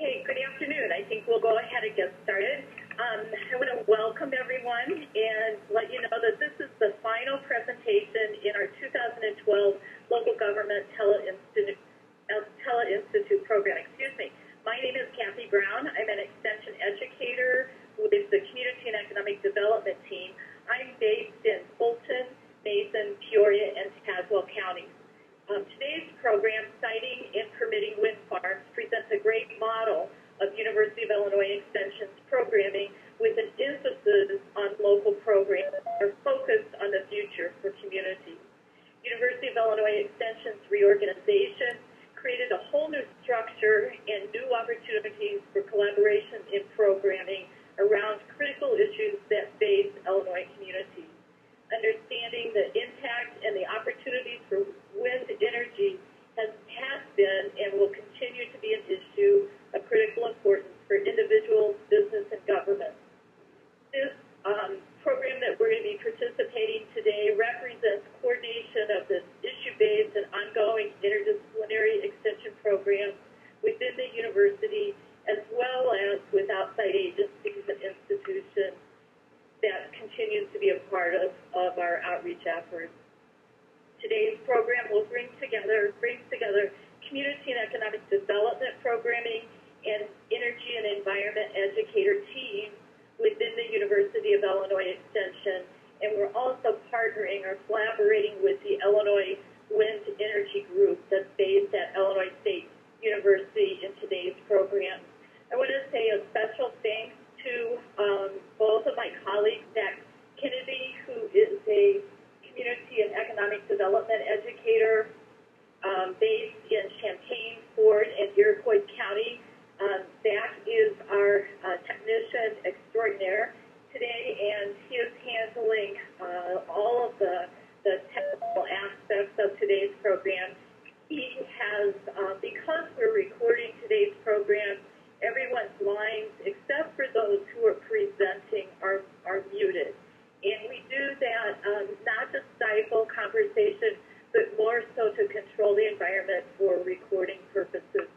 Okay, good afternoon. I think we'll go ahead and get started. Um, I want to welcome everyone and let you know that this is the final presentation in our 2012 Local Government Tele-Institute, uh, Tele-Institute program. Excuse me. My name is Kathy Brown. I'm an extension educator with the Community and Economic Development team. I'm based in Fulton, Mason, Peoria, and Tazewell counties. Um, today's program, Siting and Permitting Wind Farms, presents a great model of University of Illinois Extension's programming with an emphasis on local programs that are focused on the future for communities. University of Illinois Extension's reorganization created a whole new structure and new opportunities for collaboration in programming around critical issues that face Illinois communities. Understanding the impact and the opportunities for wind energy has, has been and will continue to be an issue of critical importance for individuals, business, and government. This um, program that we're going to be participating today represents coordination of this issue-based and ongoing interdisciplinary extension program within the university as well as with outside agencies and institutions that continues to be a part of, of our outreach efforts. Today's program will bring together, brings together community and economic development programming and energy and environment educator teams within the University of Illinois Extension. And we're also partnering or collaborating with the Illinois Wind Energy Group that's based at Illinois State University in today's program. I want to say a special thanks to um, both of my colleagues, Zach Kennedy, who is a community and economic development educator um, based in Champaign, Ford, and Iroquois County. Um, Zach is our uh, technician extraordinaire today, and he is handling uh, all of the, the technical aspects of today's program. He has, uh, because we're recording today's program, everyone's lines, except for those who are presenting, are, are muted. And we do that um, not to stifle conversation, but more so to control the environment for recording purposes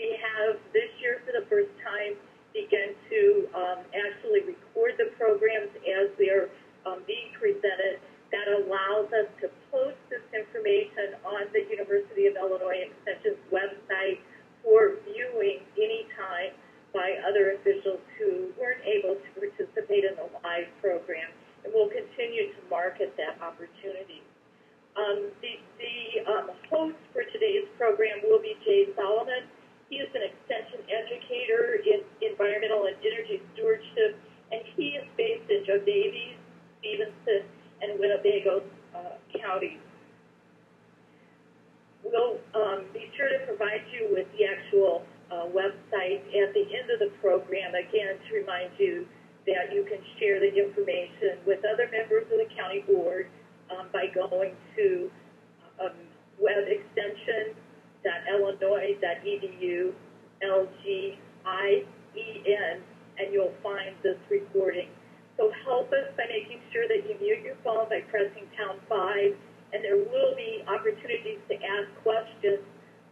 we have this year for the first time begun to um, actually record the programs as they're um, being presented. That allows us to post this information on the University of Illinois Extension's website for viewing anytime by other officials who weren't able to participate in the live program. And we'll continue to market that opportunity. Um, the, the um, host for today's program will be Jay Solomon. He is an extension educator in environmental and energy stewardship, and he is based in Jo Daviess, Stephenson, and Winnebago uh, counties. We'll um, be sure to provide you with the actual uh, website at the end of the program, again, to remind you that you can share the information with other members of the county board um, by going to um, web extension illinois.edu, L-G-I-E-N, and you'll find this recording. So help us by making sure that you mute your phone by pressing pound 5, and there will be opportunities to ask questions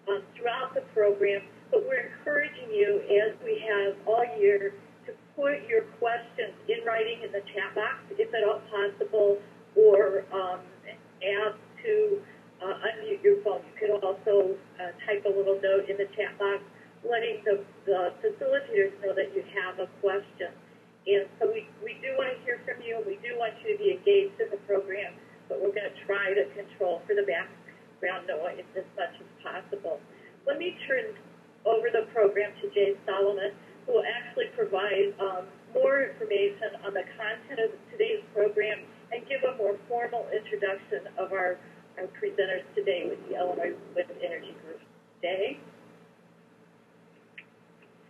um, throughout the program, but we're encouraging you, as we have all year, to put your questions in writing in the chat box, if at all possible, or um, ask to uh, unmute your phone. You could also uh, type a little note in the chat box letting the, the facilitators know that you have a question. And so we, we do want to hear from you. and We do want you to be engaged in the program, but we're going to try to control for the background noise as much as possible. Let me turn over the program to Jay Solomon, who will actually provide um, more information on the content of today's program and give a more formal introduction of our our presenters today with the Illinois Wind Energy Group. Jay?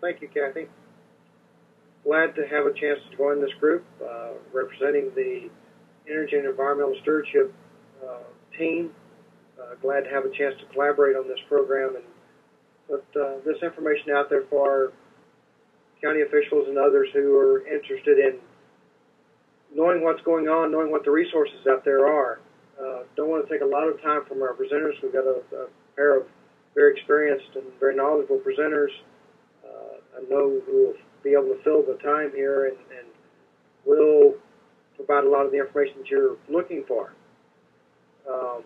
Thank you, Kathy. Glad to have a chance to join this group uh, representing the Energy and Environmental Stewardship uh, team. Uh, glad to have a chance to collaborate on this program and put uh, this information out there for our county officials and others who are interested in knowing what's going on, knowing what the resources out there are. Uh, don't want to take a lot of time from our presenters. We've got a, a pair of very experienced and very knowledgeable presenters. Uh, know who will be able to fill the time here and, and will provide a lot of the information that you're looking for. Um,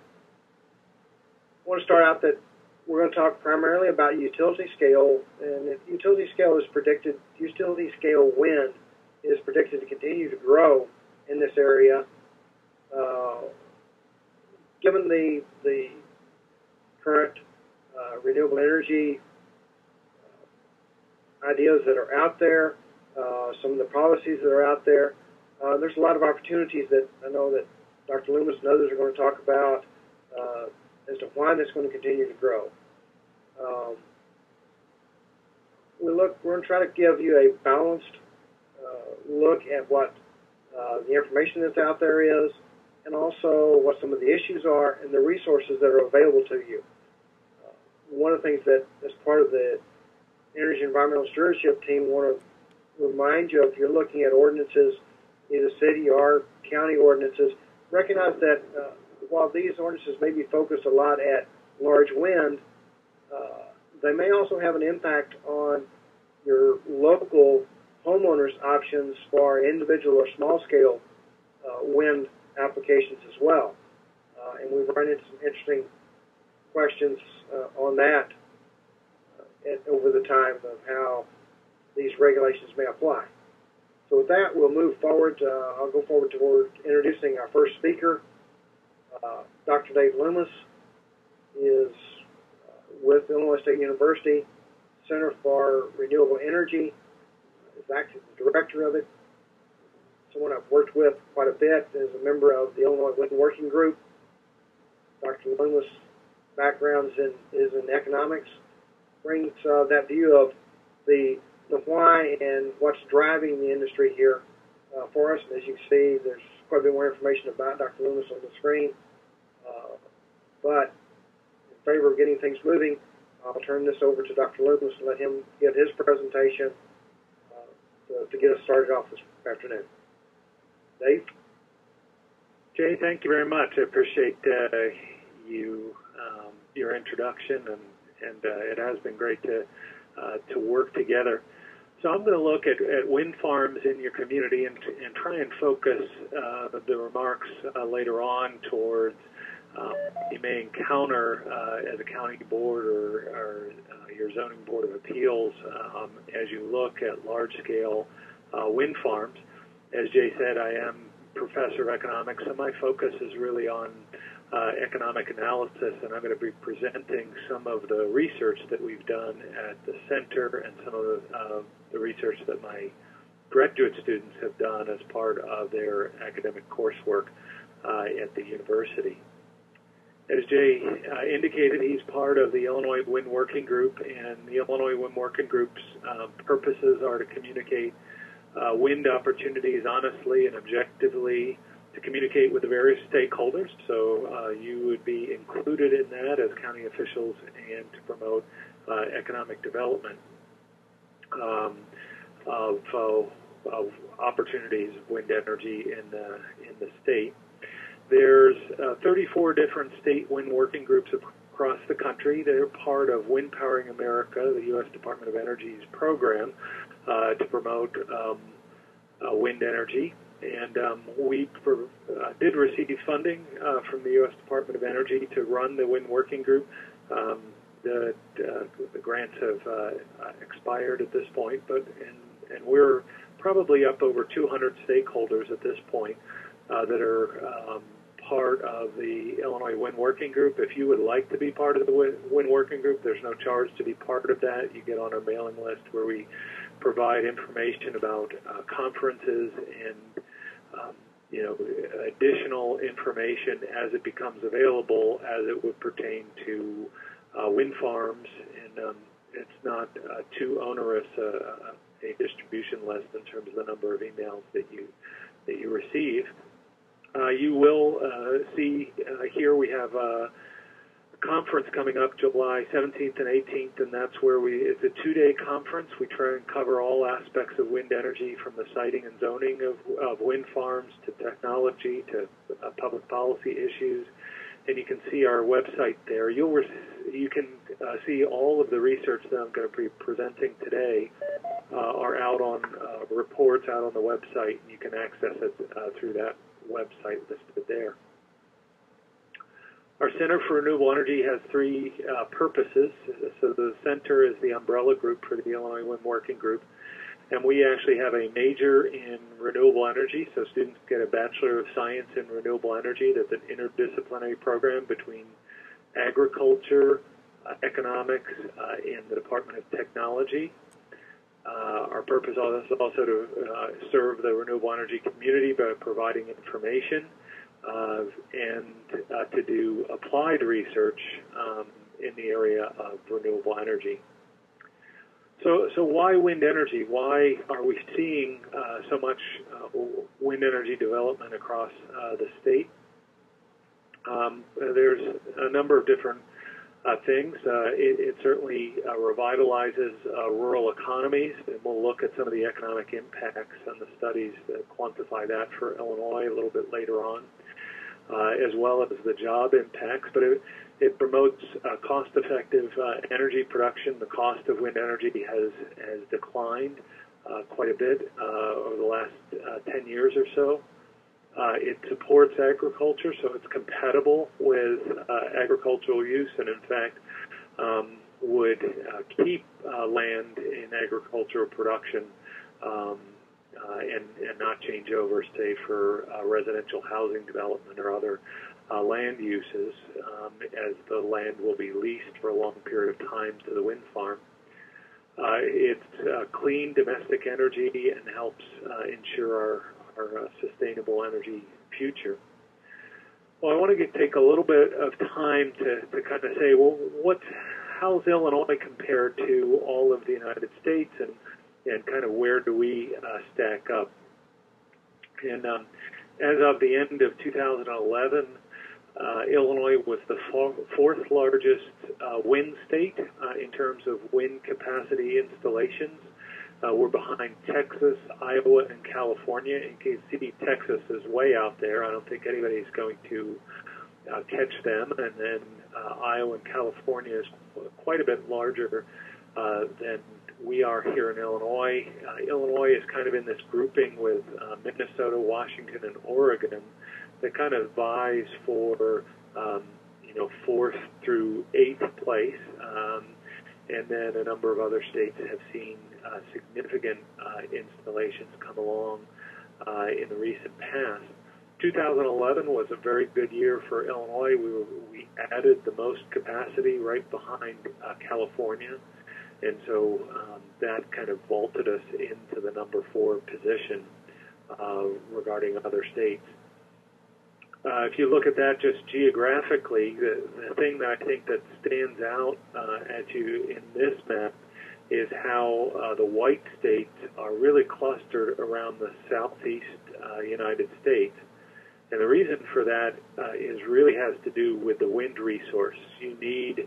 I want to start out that we're going to talk primarily about utility scale, and if utility scale is predicted, utility scale wind is predicted to continue to grow in this area. Uh, given the the current uh, renewable energy uh, ideas that are out there, uh, some of the policies that are out there, uh, there's a lot of opportunities that I know that Dr. Loomis and others are going to talk about uh, as to why that's going to continue to grow. Um, we look, we're going to try to give you a balanced uh, look at what uh, the information that's out there is, and also what some of the issues are and the resources that are available to you. Uh, one of the things that, as part of the Energy Environmental Stewardship team, want to remind you of, if you're looking at ordinances, either city or county ordinances, recognize that uh, while these ordinances may be focused a lot at large wind, uh, they may also have an impact on your local homeowners' options for individual or small scale uh, wind applications as well. Uh, and we've run into some interesting questions uh, on that uh, at, over the time of how these regulations may apply. So with that, we'll move forward. Uh, I'll go forward toward introducing our first speaker. Uh, Dr. Dave Loomis is with Illinois State University Center for Renewable Energy. Is the director of it. Someone I've worked with quite a bit as a member of the Illinois Wind Working Group. Dr. Loomis' background is in, is in economics, brings uh, that view of the the why and what's driving the industry here uh, for us. And as you can see, there's quite a bit more information about Dr. Loomis on the screen. Uh, but in favor of getting things moving, I'll turn this over to Dr. Loomis and let him give his presentation uh, to, to, get us started off this afternoon. Dave? Jay, thank you very much. I appreciate uh, you um, your introduction, and and uh, it has been great to uh, to work together. So I'm going to look at, at wind farms in your community and, and try and focus uh, the remarks uh, later on towards um, you may encounter uh, as a county board or, or uh, your zoning board of appeals um, as you look at large-scale uh, wind farms. As Jay said, I am professor of economics, so my focus is really on uh, economic analysis, and I'm going to be presenting some of the research that we've done at the center and some of the, uh, the research that my graduate students have done as part of their academic coursework uh, at the university. As Jay uh, indicated, he's part of the Illinois Wind Working Group, and the Illinois Wind Working Group's uh, purposes are to communicate uh, wind opportunities honestly and objectively, to communicate with the various stakeholders. So uh, you would be included in that as county officials and to promote uh, economic development um, of, uh, of opportunities of wind energy in the, in the state. There's uh, 34 different state wind working groups across the country. They're part of Wind Powering America, the U.S. Department of Energy's program uh, to promote um, wind energy. And um, we uh, did receive funding uh, from the U.S. Department of Energy to run the wind working group. Um, the, uh, the, grants have expired at this point, but and, and we're probably up over 200 stakeholders at this point that are um, part of the Illinois Wind Working Group. If you would like to be part of the Wind Working Group, there's no charge to be part of that. You get on our mailing list where we provide information about uh, conferences and um, you know additional information as it becomes available as it would pertain to uh, wind farms and um, it's not uh, too onerous uh, a distribution list in terms of the number of emails that you that you receive. Uh, you will uh, see uh, here we have conference coming up July 17th and 18th, and that's where we, it's a two-day conference. We try and cover all aspects of wind energy from the siting and zoning of, of wind farms to technology to uh, public policy issues. And you can see our website there. You'll you can uh, see all of the research that I'm going to be presenting today are out on reports out on the website, and you can access it through that website listed there. Our Center for Renewable Energy has three uh, purposes. So the center is the umbrella group for the Illinois Wind Working Group. And we actually have a major in renewable energy. So students get a Bachelor of Science in Renewable Energy. That's an interdisciplinary program between agriculture, uh, economics, uh, and the Department of Technology. Uh, our purpose is also to uh, serve the renewable energy community by providing information uh, and uh, to do applied research um, in the area of renewable energy. So, so why wind energy? Why are we seeing uh, so much uh, wind energy development across uh, the state? Um, there's a number of different uh, things. It, it, certainly revitalizes rural economies, and we'll look at some of the economic impacts and the studies that quantify that for Illinois a little bit later on as well as the job impacts. But it, it promotes uh, cost-effective uh, energy production. The cost of wind energy has has declined uh, quite a bit uh, over the last uh, 10 years or so. Uh, it supports agriculture, so it's compatible with uh, agricultural use, and in fact, um, would uh, keep uh, land in agricultural production um, uh, and, and not change over, say, for uh, residential housing development or other uh, land uses, um, as the land will be leased for a long period of time to the wind farm. Uh, it's uh, clean domestic energy and helps uh, ensure our, our uh, sustainable energy future. Well, I want to get, take a little bit of time to, to kind of say, well, what's how's Illinois compared to all of the United States, and and kind of where do we uh, stack up. And um, as of the end of 2011, uh, Illinois was the fourth largest uh, wind state uh, in terms of wind capacity installations. Uh, we're behind Texas, Iowa, and California. In case see Texas is way out there. I don't think anybody's going to uh, catch them. And then Iowa and California is quite a bit larger than we are here in Illinois. Uh, Illinois is kind of in this grouping with uh, Minnesota, Washington, and Oregon that kind of vies for um, you know fourth through eighth place, um, and then a number of other states have seen uh, significant uh, installations come along uh, in the recent past. 2011 was a very good year for Illinois. We, were, we added the most capacity right behind uh, California. And so um, that kind of vaulted us into the number four position uh, regarding other states. Uh, if you look at that just geographically, the, the thing that I think that stands out uh, at you in this map is how uh, the white states are really clustered around the southeast uh, United States. And the reason for that uh, is really has to do with the wind resource. You need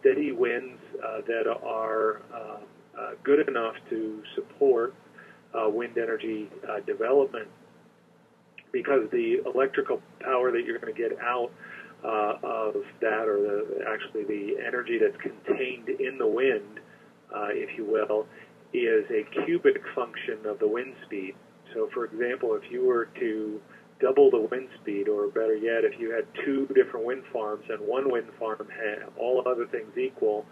steady winds uh, that are uh, good enough to support wind energy development because the electrical power that you're going to get out uh, of that, or the, actually the energy that's contained in the wind, uh, if you will, is a cubic function of the wind speed. So, for example, if you were to double the wind speed, or better yet, if you had two different wind farms and one wind farm had all other things equal,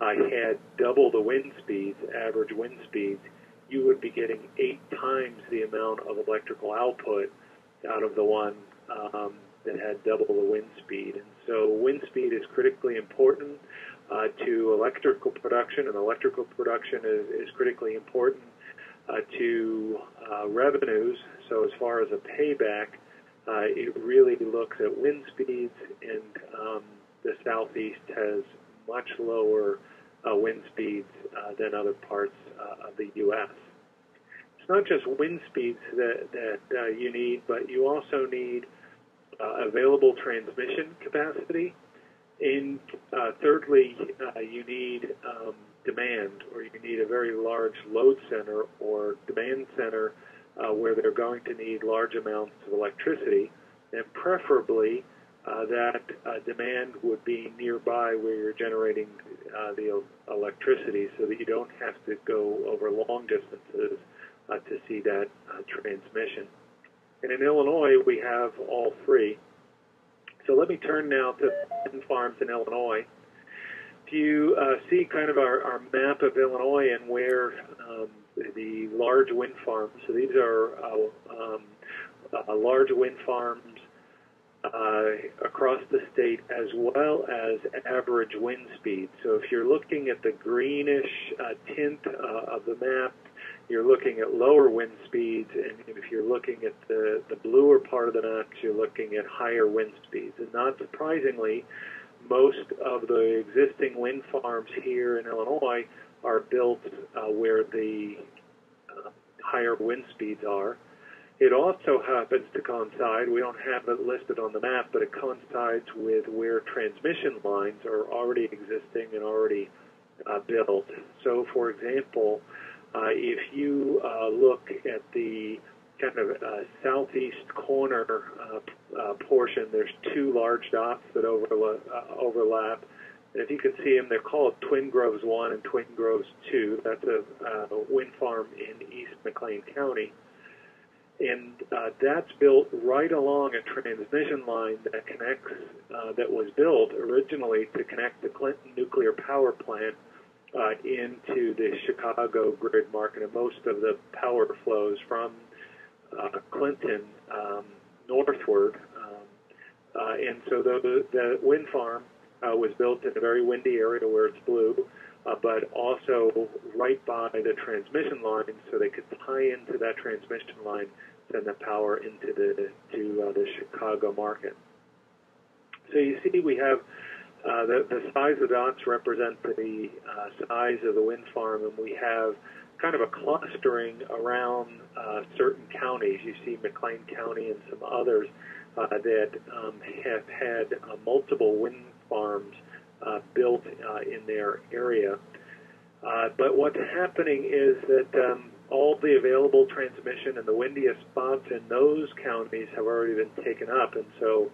I had double the wind speeds, average wind speeds, you would be getting eight times the amount of electrical output out of the one um, that had double the wind speed. And so wind speed is critically important uh, to electrical production, and electrical production is, is critically important uh, to uh, revenues. So as far as a payback, uh, it really looks at wind speeds, and um, the southeast has much lower uh, wind speeds uh, than other parts uh, of the U.S. It's not just wind speeds that, that uh, you need, but you also need uh, available transmission capacity. And thirdly, you need um, demand, or you need a very large load center or demand center uh, where they're going to need large amounts of electricity, and preferably uh, that uh, demand would be nearby where you're generating uh, the electricity so that you don't have to go over long distances uh, to see that uh, transmission. And in Illinois, we have all three. So let me turn now to farms in Illinois. If you uh, see kind of our, our, map of Illinois and where um, the large wind farms, so these are um, large wind farms uh, across the state as well as average wind speed. So if you're looking at the greenish uh, tint uh, of the map, you're looking at lower wind speeds, and if you're looking at the, the bluer part of the map, you're looking at higher wind speeds. And not surprisingly, most of the existing wind farms here in Illinois are built uh, where the uh, higher wind speeds are. It also happens to coincide, we don't have it listed on the map, but it coincides with where transmission lines are already existing and already uh, built. So, for example, uh, if you uh, look at the kind of uh, southeast corner uh, uh, portion, there's two large dots that overla- overlap. And if you can see them, they're called Twin Groves 1 and Twin Groves 2. That's a wind farm in East McLean County and uh, that's built right along a transmission line that connects, uh, that was built originally to connect the Clinton nuclear power plant uh, into the Chicago grid market, and most of the power flows from uh, Clinton um, northward. Um, uh, and so the, the wind farm uh, was built in a very windy area to where it's blue. Uh, but also right by the transmission line so they could tie into that transmission line send the power into the to uh, the Chicago market. So you see, we have uh, the, the size of the dots represent the uh, size of the wind farm, and we have kind of a clustering around uh, certain counties. You see McLean County and some others uh, that um, have had uh, multiple wind farms uh, built uh, in their area. Uh, but what's happening is that um, all the available transmission and the windiest spots in those counties have already been taken up. And so,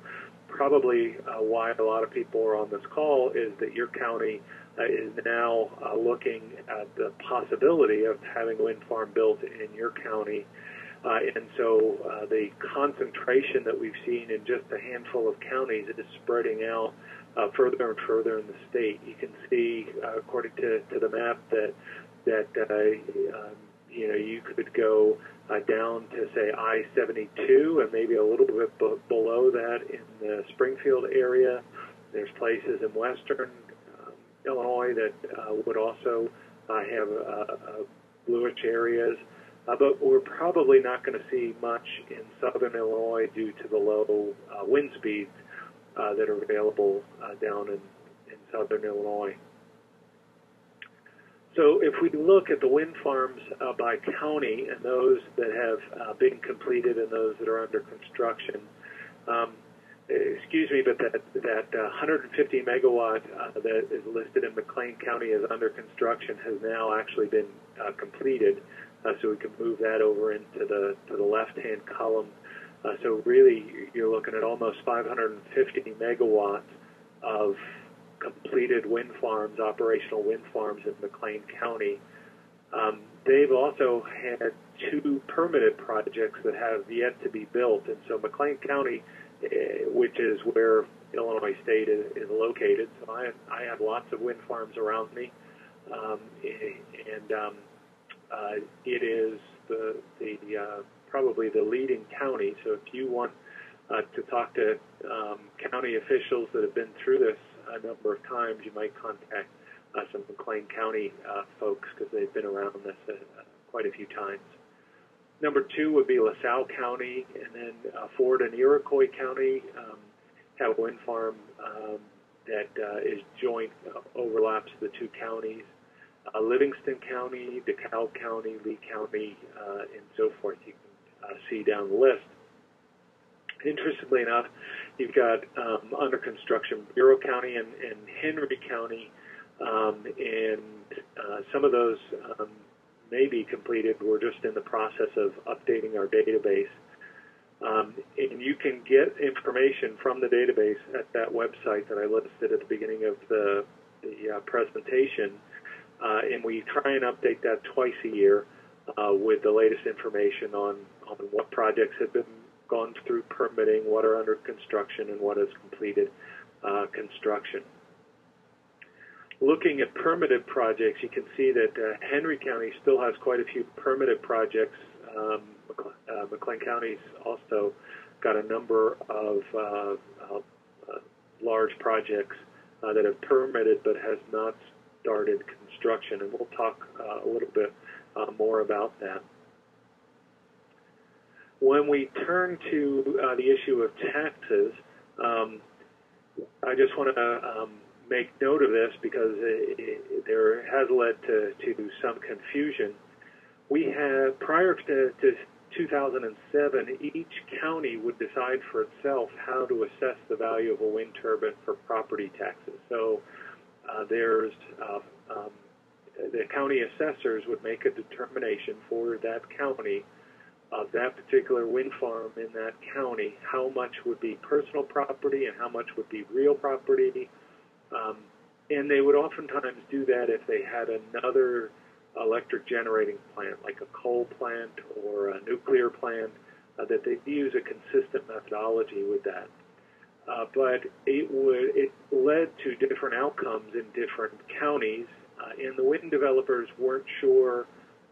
probably uh, why a lot of people are on this call is that your county is now uh, looking at the possibility of having a wind farm built in your county. Uh, and so uh, the concentration that we've seen in just a handful of counties is spreading out uh, further and further in the state. You can see, according to, to the map, that that um, you know, you could go uh, down to say I-72 and maybe a little bit b- below that in the Springfield area. There's places in western Illinois that uh, would also uh, have uh, uh, bluish areas. Uh, but we're probably not going to see much in southern Illinois due to the low uh, wind speeds that are available down in, in southern Illinois. So if we look at the wind farms by county and those that have been completed and those that are under construction, um, excuse me, but that that uh, 150 megawatt uh, that is listed in McLean County as under construction has now actually been uh, completed. Uh, so we can move that over into the to the left-hand column. so really, you're looking at almost 550 megawatts of completed wind farms, operational wind farms in McLean County. Um, they've also had two permitted projects that have yet to be built, and so McLean County, which is where Illinois State is, is located, so I have, I have lots of wind farms around me, um, and um, uh, it is the the uh, probably the leading county. So if you want uh, to talk to um, county officials that have been through this a number of times, you might contact uh, some McLean County uh, folks because they've been around this uh, quite a few times. Number two would be LaSalle County, and then uh, Ford and Iroquois County um, have a wind farm um, that uh, is joint, uh, overlaps the two counties. Uh, Livingston County, DeKalb County, Lee County, uh, and so forth. You can uh, see down the list. Interestingly enough, you've got um, under construction Bureau County and, and Henry County, um, and uh, some of those um, may be completed. We're just in the process of updating our database. Um, and you can get information from the database at that website that I listed at the beginning of the, the uh, presentation. Uh, and we try and update that twice a year uh, with the latest information on, on what projects have been gone through permitting, what are under construction, and what is completed uh, construction. Looking at permitted projects, you can see that uh, Henry County still has quite a few permitted projects. Um, uh, McLean County's also got a number of uh, uh, uh, large projects that have permitted but has not started construction, and we'll talk a little bit more about that. When we turn to the issue of taxes, um, I just want to um, make note of this because it, it, there has led to, to some confusion. We have, prior to, to 2007, each county would decide for itself how to assess the value of a wind turbine for property taxes. So uh, there's uh, um, the county assessors would make a determination for that county of that particular wind farm in that county, how much would be personal property and how much would be real property. Um, and they would oftentimes do that if they had another electric generating plant, like a coal plant or a nuclear plant, uh, that they'd use a consistent methodology with that. Uh, but it would it led to different outcomes in different counties, uh, and the wind developers weren't sure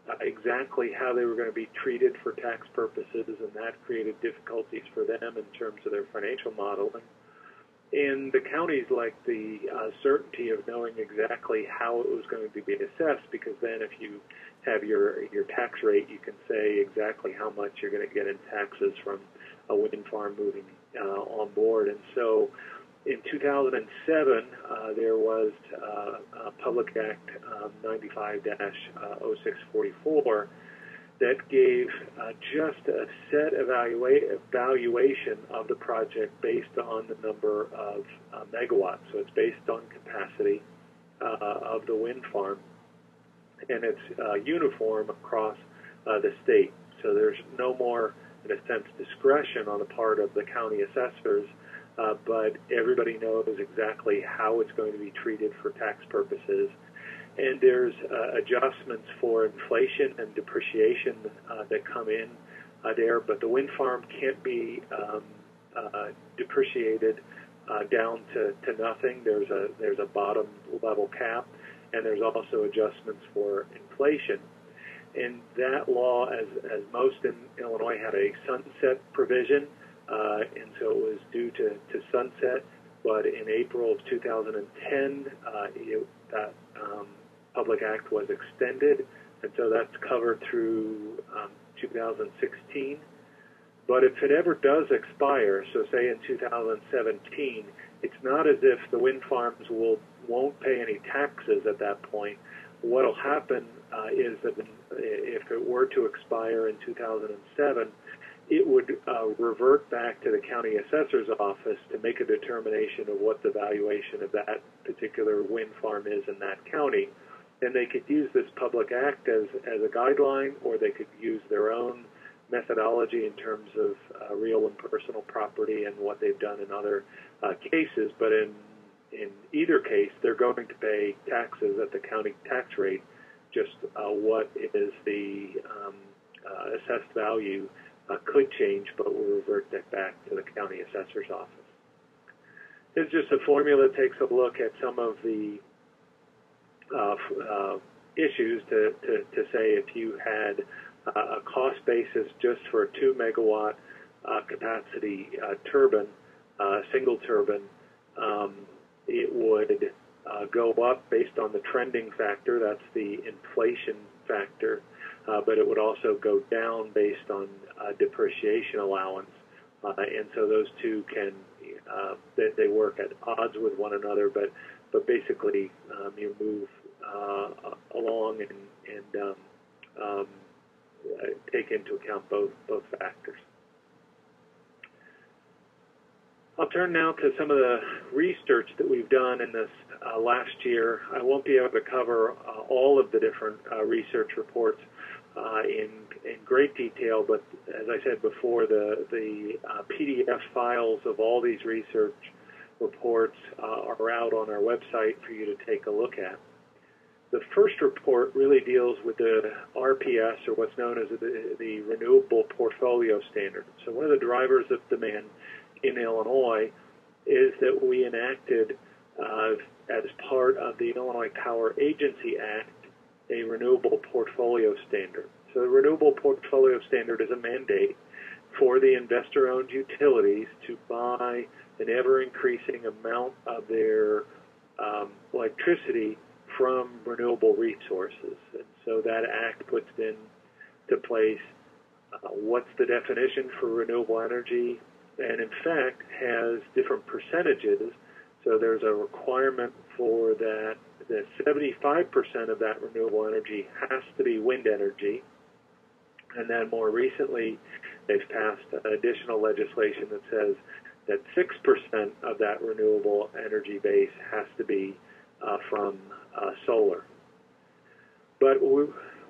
uh, exactly how they were going to be treated for tax purposes, and that created difficulties for them in terms of their financial modeling in the counties like the uh, certainty of knowing exactly how it was going to be assessed because then if you have your your tax rate you can say exactly how much you're going to get in taxes from a wind farm moving uh, on board. And so in 2007 uh, there was uh, Public Act um, 95-0644 that gave uh, just a set evalua- evaluation of the project based on the number of uh, megawatts. So it's based on capacity uh, of the wind farm, and it's uh, uniform across uh, the state. So there's no more, in a sense, discretion on the part of the county assessors, uh, but everybody knows exactly how it's going to be treated for tax purposes and there's uh, adjustments for inflation and depreciation uh, that come in uh, there, but the wind farm can't be um, uh, depreciated uh, down to, to nothing. There's a there's a bottom level cap, and there's also adjustments for inflation. And that law, as as most in Illinois, had a sunset provision, uh, and so it was due to, to sunset. But in April of 2010, it, that um, Public Act was extended, and so that's covered through um, 2016. But if it ever does expire, so say in 2017, it's not as if the wind farms will won't pay any taxes at that point. What'll happen uh, is that if it were to expire in 2007, it would uh, revert back to the county assessor's office to make a determination of what the valuation of that particular wind farm is in that county and they could use this public act as, as a guideline, or they could use their own methodology in terms of uh, real and personal property and what they've done in other uh, cases. But in in either case, they're going to pay taxes at the county tax rate. Just uh, what is the um, uh, assessed value uh, could change, but we'll revert that back to the county assessor's office. It's just a formula that takes a look at some of the issues to, to, to say if you had uh, a cost basis just for a two megawatt uh, capacity uh, turbine, uh, single turbine, um, it would uh, go up based on the trending factor. That's the inflation factor, uh, but it would also go down based on uh, depreciation allowance. Uh, and so those two can uh, they, they work at odds with one another, but but basically um, you move uh, along and, and um, um, take into account both both factors. I'll turn now to some of the research that we've done in this uh, last year. I won't be able to cover uh, all of the different uh, research reports, uh, in in great detail. But as I said before, the the uh, PDF files of all these research reports uh, are out on our website for you to take a look at. The first report really deals with the RPS, or what's known as the, the Renewable Portfolio Standard. So one of the drivers of demand in Illinois is that we enacted, uh, as part of the Illinois Power Agency Act, a renewable portfolio standard. So the renewable portfolio standard is a mandate for the investor-owned utilities to buy an ever-increasing amount of their um, electricity from renewable resources. And so that act puts into place uh, what's the definition for renewable energy, and in fact has different percentages. So there's a requirement for that that 75% of that renewable energy has to be wind energy. And then more recently, they've passed additional legislation that says that 6% of that renewable energy base has to be uh, from uh, solar. But we,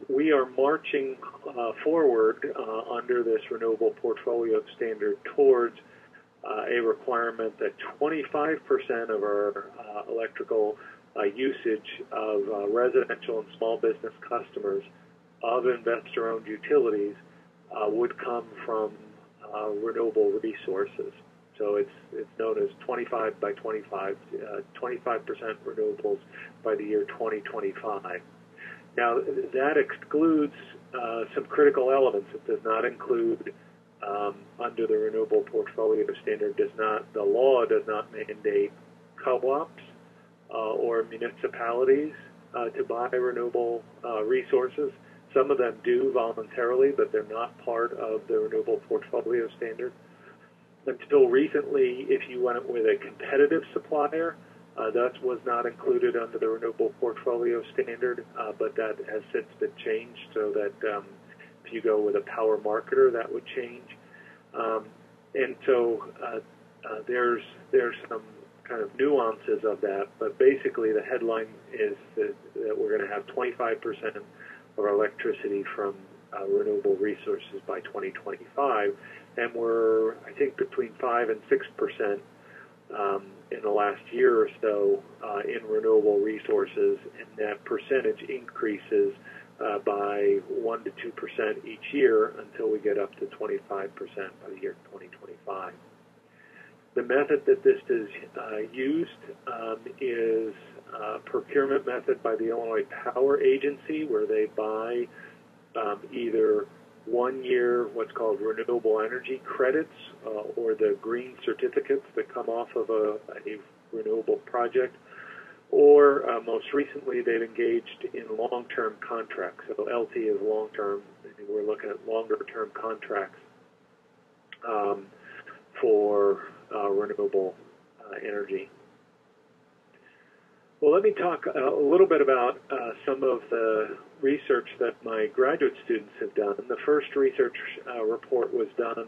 we are marching uh, forward uh, under this renewable portfolio standard towards uh, a requirement that 25% of our uh, electrical usage of residential and small business customers of investor-owned utilities would come from renewable resources. So it's it's known as 25 by 25, uh, 25% renewables by the year 2025. Now that excludes uh, some critical elements. It does not include um, under the renewable portfolio standard. Does not the law does not mandate co-ops uh, or municipalities uh, to buy renewable uh, resources. Some of them do voluntarily, but they're not part of the renewable portfolio standard until recently, if you went with a competitive supplier, uh, that was not included under the renewable portfolio standard, uh, but that has since been changed so that um, if you go with a power marketer, that would change. Um, and so uh, uh there's there's some kind of nuances of that, but basically the headline is that, that we're going to have 25% of our electricity from uh, renewable resources by 2025 and we're I think between five and six percent um, in the last year or so uh, in renewable resources, and that percentage increases uh, by one to two percent each year until we get up to 25 percent by the year 2025. The method that this is uh, used um, is a procurement method by the Illinois Power Agency, where they buy um, either one year what's called renewable energy credits uh, or the green certificates that come off of a, a renewable project. Or uh, most recently, they've engaged in long term contracts. So LT is long term. We're looking at longer term contracts um, for uh, renewable uh, energy. Well, let me talk a little bit about uh, some of the research that my graduate students have done. The first research uh, report was done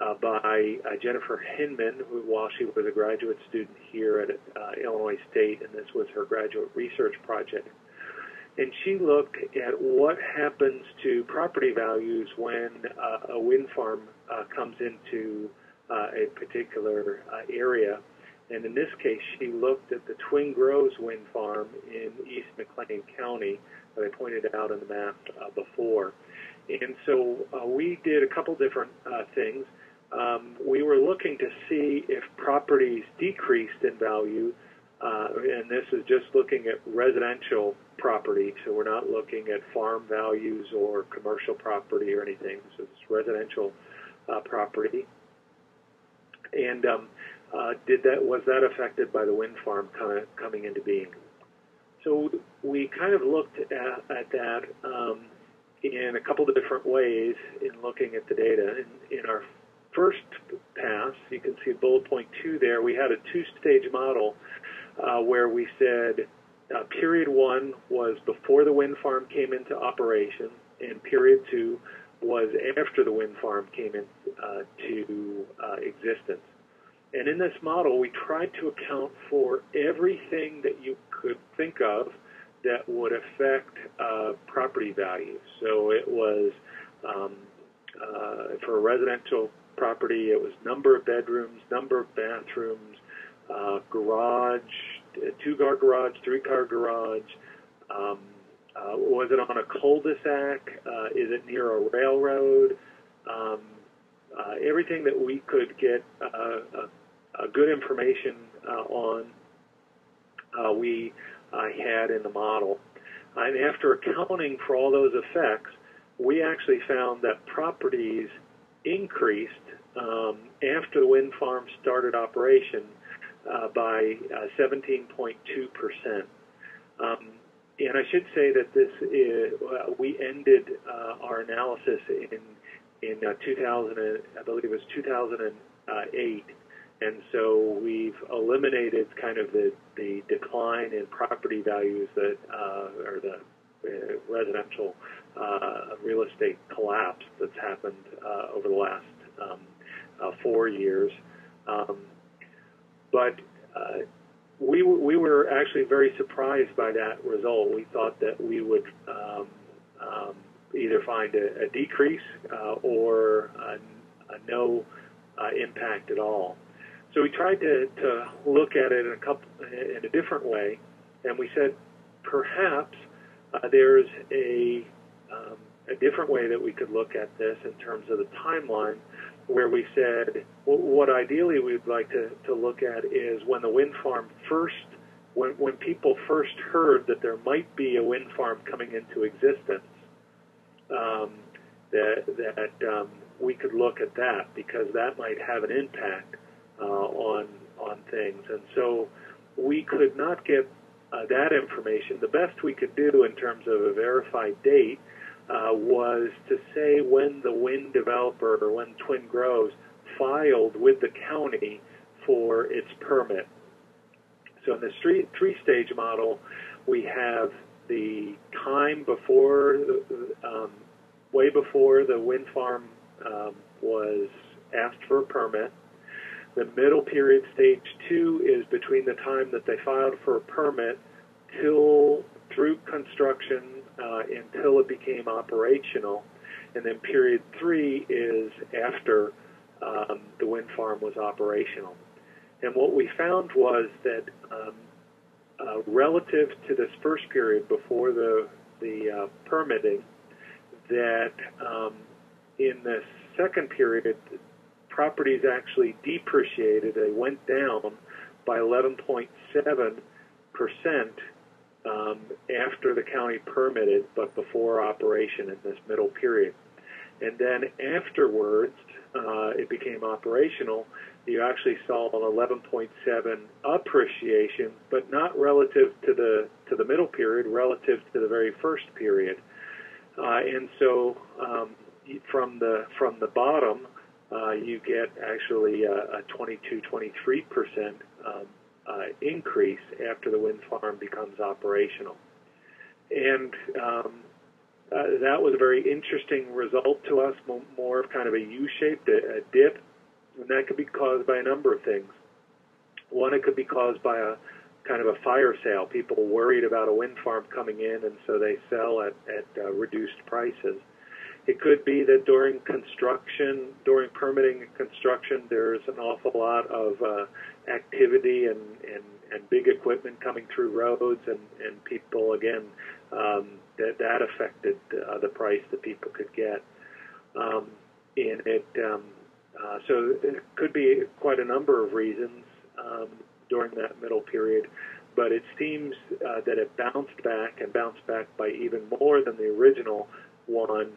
uh, by uh, Jennifer Hinman, who, while she was a graduate student here at uh, Illinois State, and this was her graduate research project. And she looked at what happens to property values when uh, a wind farm comes into a particular area and in this case, she looked at the Twin Groves wind farm in East McLean County that I pointed out in the map uh, before. And so uh, we did a couple different uh, things. Um, we were looking to see if properties decreased in value, uh, and this is just looking at residential property, so we're not looking at farm values or commercial property or anything. So it's residential uh, property. And um, uh, did that was that affected by the wind farm coming into being? So we kind of looked at, at that um, in a couple of different ways in looking at the data. In, in our first pass, you can see bullet point two there. We had a two-stage model uh, where we said uh, period one was before the wind farm came into operation, and period two was after the wind farm came into uh, uh, existence. And in this model, we tried to account for everything that you could think of that would affect uh, property values. So it was um, uh, for a residential property, it was number of bedrooms, number of bathrooms, uh, garage, two-car garage, three-car garage. Um, uh, was it on a cul-de-sac? Uh, is it near a railroad? Um, uh, everything that we could get uh, a, good information uh, on, uh, we had in the model. And after accounting for all those effects, we actually found that properties increased um, after the wind farm started operation uh, by uh, 17.2 percent. Um, and I should say that this is, uh, we ended uh, our analysis in in uh, 2000, I believe it was 2008, and so we've eliminated kind of the, the decline in property values that, uh, or the uh, residential uh, real estate collapse that's happened uh, over the last um, uh, four years. Um, but uh, we, we were actually very surprised by that result. We thought that we would um, um, either find a, a decrease uh, or a, a no uh, impact at all. So we tried to, to look at it in a couple in a different way, and we said perhaps uh, there's a um, a different way that we could look at this in terms of the timeline, where we said well, what ideally we'd like to, to look at is when the wind farm first, when, when people first heard that there might be a wind farm coming into existence, um, that, that um, we could look at that because that might have an impact uh, on, on things. And so we could not get uh, that information. The best we could do in terms of a verified date uh, was to say when the wind developer or when Twin Groves filed with the county for its permit. So in the three, three-stage model, we have the time before, um, way before the wind farm um, was asked for a permit. The middle period, stage two, is between the time that they filed for a permit till through construction uh, until it became operational. And then period three is after um, the wind farm was operational. And what we found was that um, uh, relative to this first period before the, the uh, permitting, that um, in the second period, properties actually depreciated. They went down by 11.7 percent um, after the county permitted, but before operation in this middle period. And then afterwards, uh, it became operational. You actually saw an 11.7 appreciation, but not relative to the to the middle period, relative to the very first period. Uh, and so, um, from the from the bottom, uh, you get actually a, a 22, 23 percent um, uh, increase after the wind farm becomes operational. And um, uh, that was a very interesting result to us, more of kind of a U-shaped, a, a dip, and that could be caused by a number of things. One, it could be caused by a kind of a fire sale. People worried about a wind farm coming in, and so they sell at, at uh, reduced prices. It could be that during construction, during permitting and construction, there's an awful lot of uh, activity and, and, and big equipment coming through roads, and, and people, again, um, that, that affected uh, the price that people could get. Um, and it, um, uh, so it could be quite a number of reasons um, during that middle period, but it seems uh, that it bounced back and bounced back by even more than the original one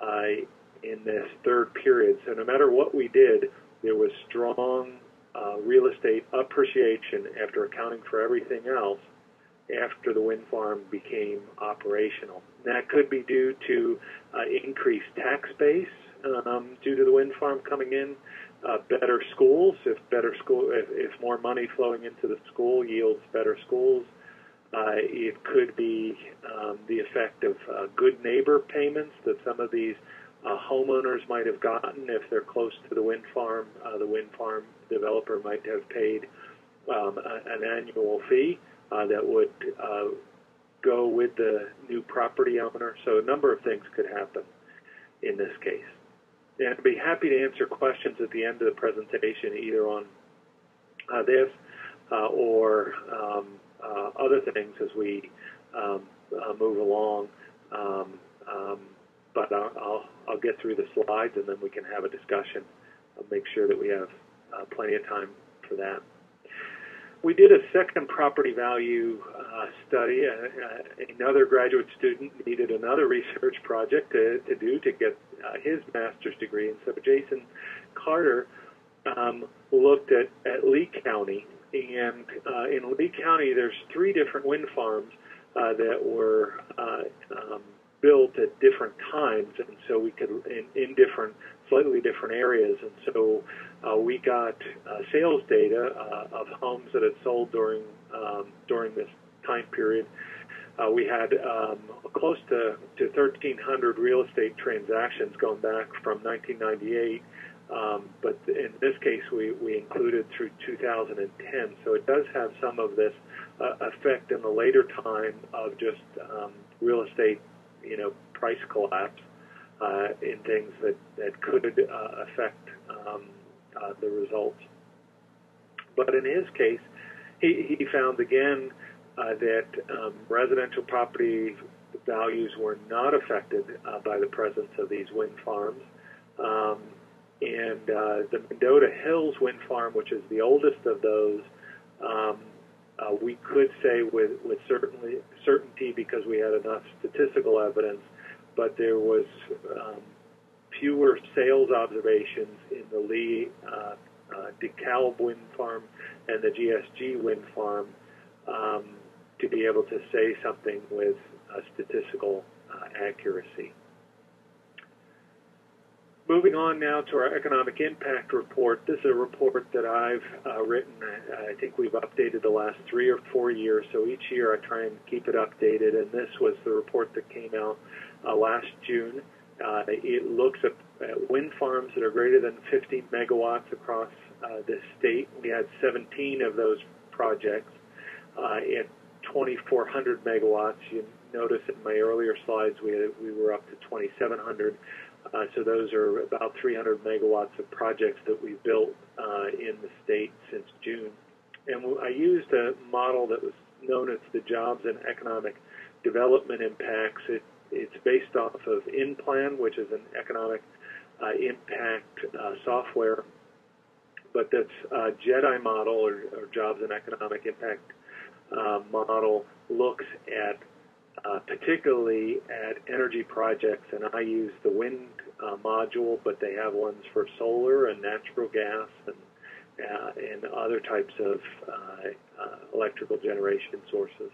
uh, in this third period. So no matter what we did, there was strong uh, real estate appreciation after accounting for everything else after the wind farm became operational. That could be due to uh, increased tax base um, due to the wind farm coming in, uh, better schools. If better school, if, if more money flowing into the school yields better schools, uh, it could be um, the effect of uh, good neighbor payments that some of these uh, homeowners might have gotten if they're close to the wind farm. Uh, the wind farm developer might have paid um, a, an annual fee uh, that would uh, go with the new property owner. So a number of things could happen in this case. And I'd be happy to answer questions at the end of the presentation, either on uh, this uh, or um, uh, other things as we um, uh, move along. Um, um, but I'll, I'll, I'll, get through the slides and then we can have a discussion. I'll make sure that we have uh, plenty of time for that. We did a second property value uh, study. Uh, another graduate student needed another research project to, to do to get uh, his master's degree. And so Jason Carter um, looked at, at Lee County. And uh, in Lee County, there's three different wind farms uh, that were uh, um, built at different times, and so we could in, in different, slightly different areas. And so uh, we got uh, sales data uh, of homes that had sold during um, during this time period. Uh, we had um, close to, to 1,300 real estate transactions going back from 1998, um, but in this case we, we included through 2010. So it does have some of this uh, effect in the later time of just um, real estate you know, price collapse uh, in things that, that could uh, affect um, uh, the results. But in his case, he, he found again uh, that um, residential property values were not affected uh, by the presence of these wind farms. Um, and uh, the Mendota Hills wind farm, which is the oldest of those, um, uh, we could say with, with certainly, certainty because we had enough statistical evidence, but there was um, fewer sales observations in the Lee uh, uh, DeKalb wind farm and the GSG wind farm um, to be able to say something with statistical uh, accuracy. Moving on now to our economic impact report. This is a report that I've uh, written. I, I, think we've updated the last three or four years. So each year I try and keep it updated. And this was the report that came out uh, last June. Uh, it looks at, at, wind farms that are greater than 50 megawatts across uh, this state. We had 17 of those projects uh, at 2,400 megawatts. You notice in my earlier slides we, had, we were up to 2,700. Uh, so those are about 300 megawatts of projects that we've built uh, in the state since June. And I used a model that was known as the Jobs and Economic Development Impacts. It, it's based off of IMPLAN, which is an economic uh, impact uh, software, but that's a JEDI model or, or Jobs and Economic Impact uh, model looks at uh, particularly at energy projects, and I use the wind uh, module, but they have ones for solar and natural gas and uh, and other types of uh, uh, electrical generation sources.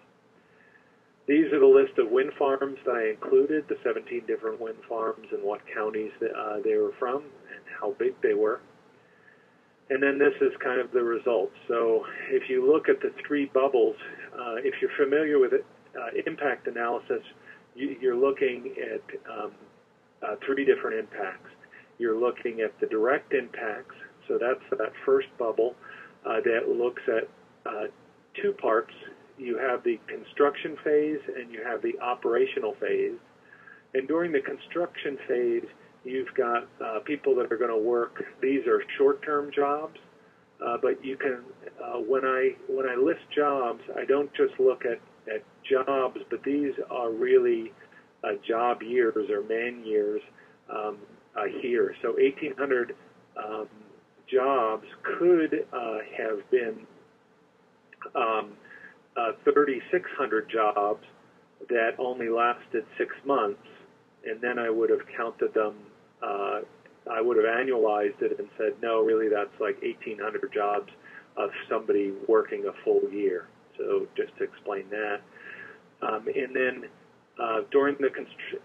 These are the list of wind farms that I included, the 17 different wind farms and what counties that, uh, they were from and how big they were. And then this is kind of the results. So if you look at the three bubbles, if you're familiar with it, impact analysis, you, are looking at um, uh, three different impacts. You're looking at the direct impacts, so that's that first bubble uh, that looks at uh, two parts. You have the construction phase and you have the operational phase. And during the construction phase, you've got uh, people that are going to work. These are short-term jobs, uh, but you can. Uh, when I when I list jobs, I don't just look at at jobs, but these are really uh, job years or man years um, uh, here. So 1,800 um, jobs could uh, have been um, uh, 3,600 jobs that only lasted six months, and then I would have counted them. Uh, I would have annualized it and said, no, really, that's like 1,800 jobs of somebody working a full year. So just to explain that. Um, and then uh, during the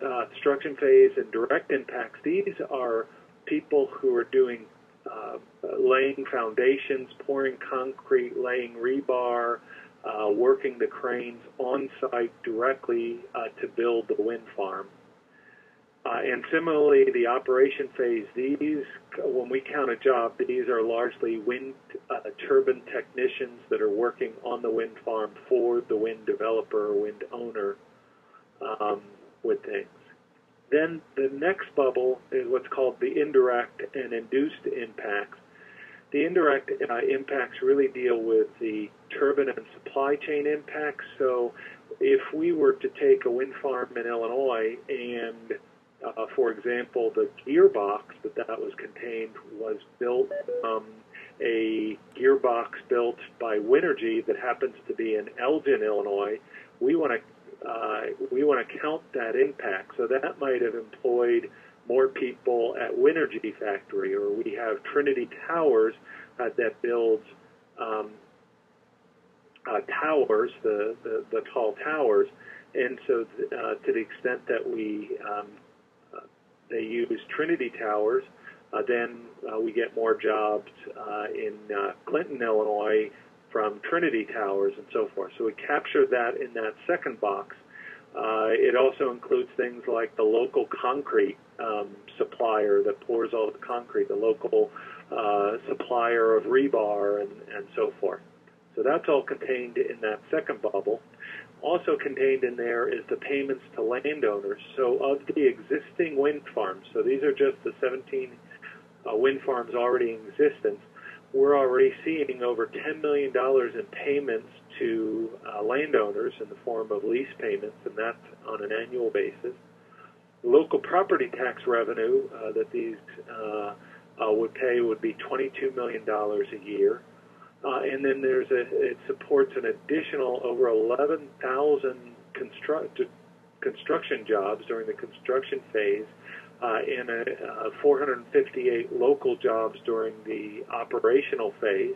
uh, construction phase and direct impacts, these are people who are doing uh, laying foundations, pouring concrete, laying rebar, uh, working the cranes on site directly to build the wind farm. Uh, and similarly, the operation phase, these, when we count a job, these are largely wind uh, turbine technicians that are working on the wind farm for the wind developer or wind owner um, with things. Then the next bubble is what's called the indirect and induced impacts. The indirect uh, impacts really deal with the turbine and supply chain impacts. So if we were to take a wind farm in Illinois and uh, for example, the gearbox that that was contained was built from a gearbox built by Winergy that happens to be in Elgin, Illinois. We want to uh, we want to count that impact. So that might have employed more people at Winergy factory, or we have Trinity Towers uh, that builds um, uh, towers, the, the, the tall towers, and so uh, to the extent that we um, they use Trinity Towers. Uh, then uh, we get more jobs uh, in uh, Clinton, Illinois, from Trinity Towers and so forth. So we capture that in that second box. Uh, it also includes things like the local concrete um, supplier that pours all the concrete, the local uh, supplier of rebar, and, and so forth. So that's all contained in that second bubble. Also contained in there is the payments to landowners. So of the existing wind farms, so these are just the 17 uh, wind farms already in existence, we're already seeing over $10 million in payments to uh, landowners in the form of lease payments, and that's on an annual basis. Local property tax revenue uh, that these uh, uh, would pay would be $22 million a year. Uh, and then there's a, it supports an additional over 11,000 construct, construction jobs during the construction phase uh, and a, uh, 458 local jobs during the operational phase.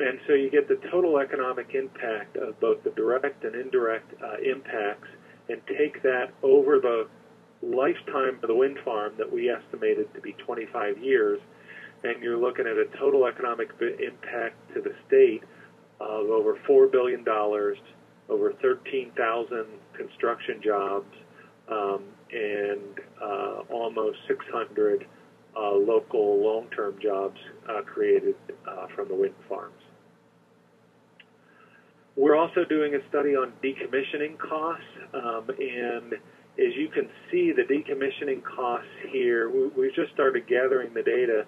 And so you get the total economic impact of both the direct and indirect uh, impacts and take that over the lifetime of the wind farm that we estimated to be 25 years and you're looking at a total economic impact to the state of over $4 billion, over 13,000 construction jobs, um, and uh, almost 600 uh, local long-term jobs uh, created uh, from the wind farms. We're also doing a study on decommissioning costs, um, and as you can see, the decommissioning costs here, we, we've just started gathering the data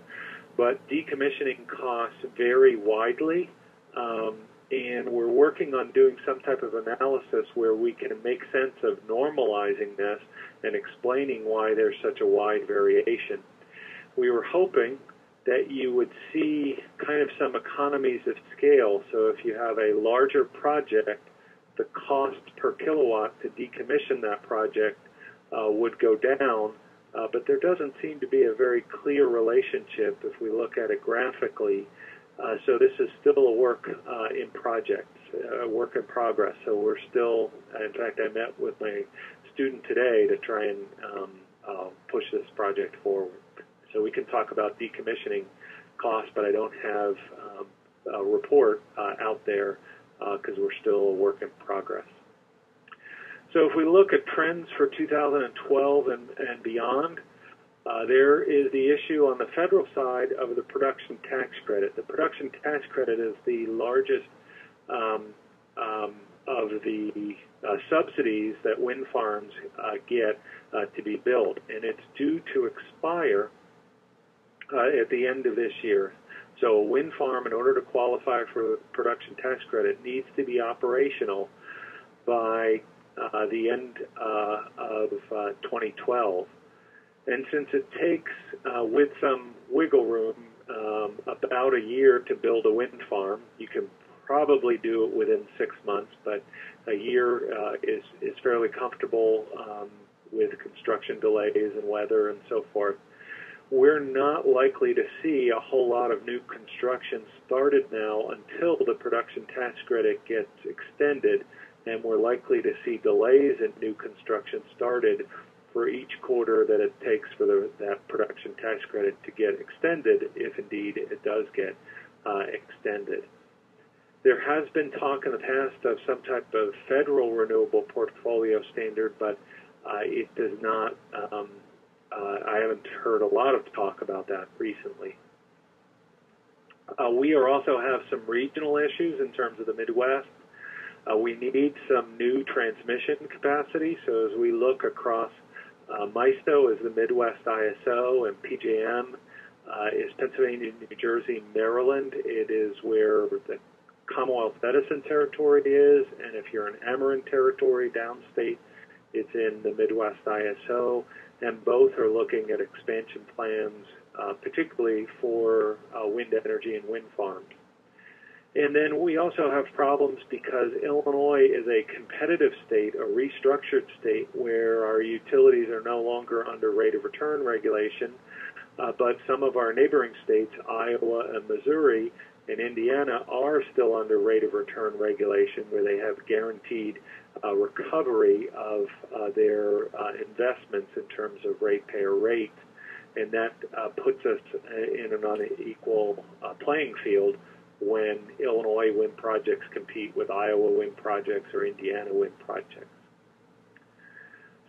but decommissioning costs vary widely. Um, and we're working on doing some type of analysis where we can make sense of normalizing this and explaining why there's such a wide variation. We were hoping that you would see kind of some economies of scale. So if you have a larger project, the cost per kilowatt to decommission that project uh, would go down uh, but there doesn't seem to be a very clear relationship if we look at it graphically. Uh, so this is still a work uh, in project, a work in progress. So we're still, in fact, I met with my student today to try and um, uh, push this project forward. So we can talk about decommissioning costs, but I don't have um, a report uh, out there because uh, we're still a work in progress. So if we look at trends for 2012 and, and beyond, uh, there is the issue on the federal side of the production tax credit. The production tax credit is the largest um, um, of the uh, subsidies that wind farms uh, get uh, to be built, and it's due to expire uh, at the end of this year. So a wind farm, in order to qualify for the production tax credit, needs to be operational by uh, the end uh, of uh, 2012. And since it takes, uh, with some wiggle room, um, about a year to build a wind farm, you can probably do it within six months, but a year uh, is, is fairly comfortable um, with construction delays and weather and so forth. We're not likely to see a whole lot of new construction started now until the production tax credit gets extended and we're likely to see delays in new construction started for each quarter that it takes for the, that production tax credit to get extended, if indeed it does get uh, extended. There has been talk in the past of some type of federal renewable portfolio standard, but uh, it does not. Um, uh, I haven't heard a lot of talk about that recently. Uh, we are also have some regional issues in terms of the Midwest. Uh, we need some new transmission capacity. So as we look across, uh, MISO is the Midwest ISO, and PJM uh, is Pennsylvania, New Jersey, Maryland. It is where the Commonwealth Edison territory is, and if you're in Ameren territory downstate, it's in the Midwest ISO, and both are looking at expansion plans, uh, particularly for uh, wind energy and wind farms. And then we also have problems because Illinois is a competitive state, a restructured state, where our utilities are no longer under rate of return regulation. Uh, but some of our neighboring states, Iowa and Missouri and Indiana, are still under rate of return regulation, where they have guaranteed uh, recovery of uh, their uh, investments in terms of ratepayer rates. And that uh, puts us in an unequal uh, playing field when Illinois wind projects compete with Iowa wind projects or Indiana wind projects.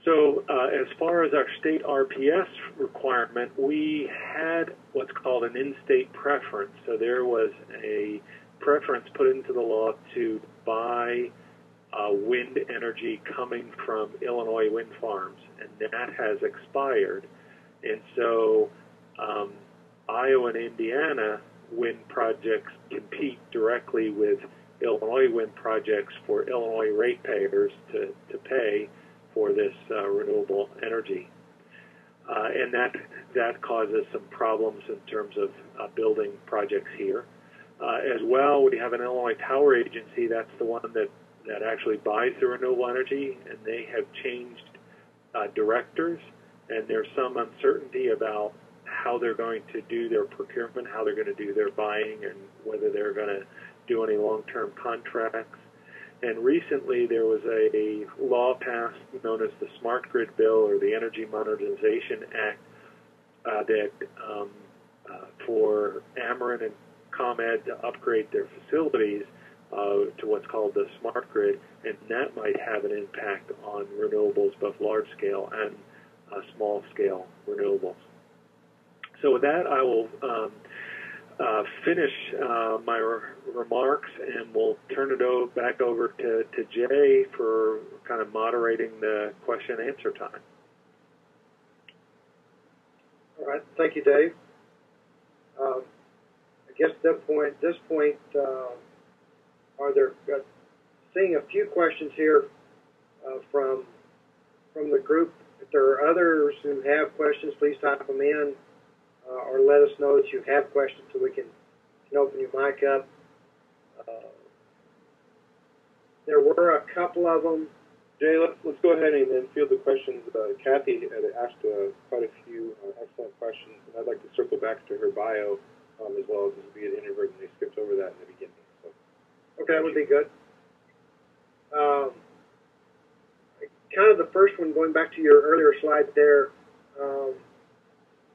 So, uh, as far as our state RPS requirement, we had what's called an in state preference. So, there was a preference put into the law to buy uh, wind energy coming from Illinois wind farms, and that has expired. And so, um, Iowa and Indiana wind projects compete directly with Illinois wind projects for Illinois ratepayers to, to pay for this uh, renewable energy. Uh, and that that causes some problems in terms of uh, building projects here. Uh, as well, we have an Illinois Power Agency. That's the one that that actually buys the renewable energy, and they have changed uh, directors, and there's some uncertainty about how they're going to do their procurement, how they're going to do their buying, and whether they're going to do any long-term contracts. And recently there was a law passed known as the Smart Grid Bill or the Energy Modernization Act uh, that um, uh, for Ameren and ComEd to upgrade their facilities uh, to what's called the smart grid, and that might have an impact on renewables, both large scale and uh, small scale renewables. So with that, I will um, uh, finish uh, my re- remarks, and we'll turn it over, back over to, to Jay for kind of moderating the question and answer time. All right, thank you, Dave. Um, I guess at that point, this point, uh, are there uh, seeing a few questions here uh, from from the group? If there are others who have questions, please type them in uh, or let us know that you have questions so we can, can open your mic up. Uh, there were a couple of them. Jay, let's, let's go ahead and, and field the questions. Uh, Kathy had asked uh, quite a few uh, excellent questions, and I'd like to circle back to her bio um, as well, as we had inadvertently skipped over that in the beginning. So. Okay, that would be good. Um, kind of the first one, going back to your earlier slide there, um,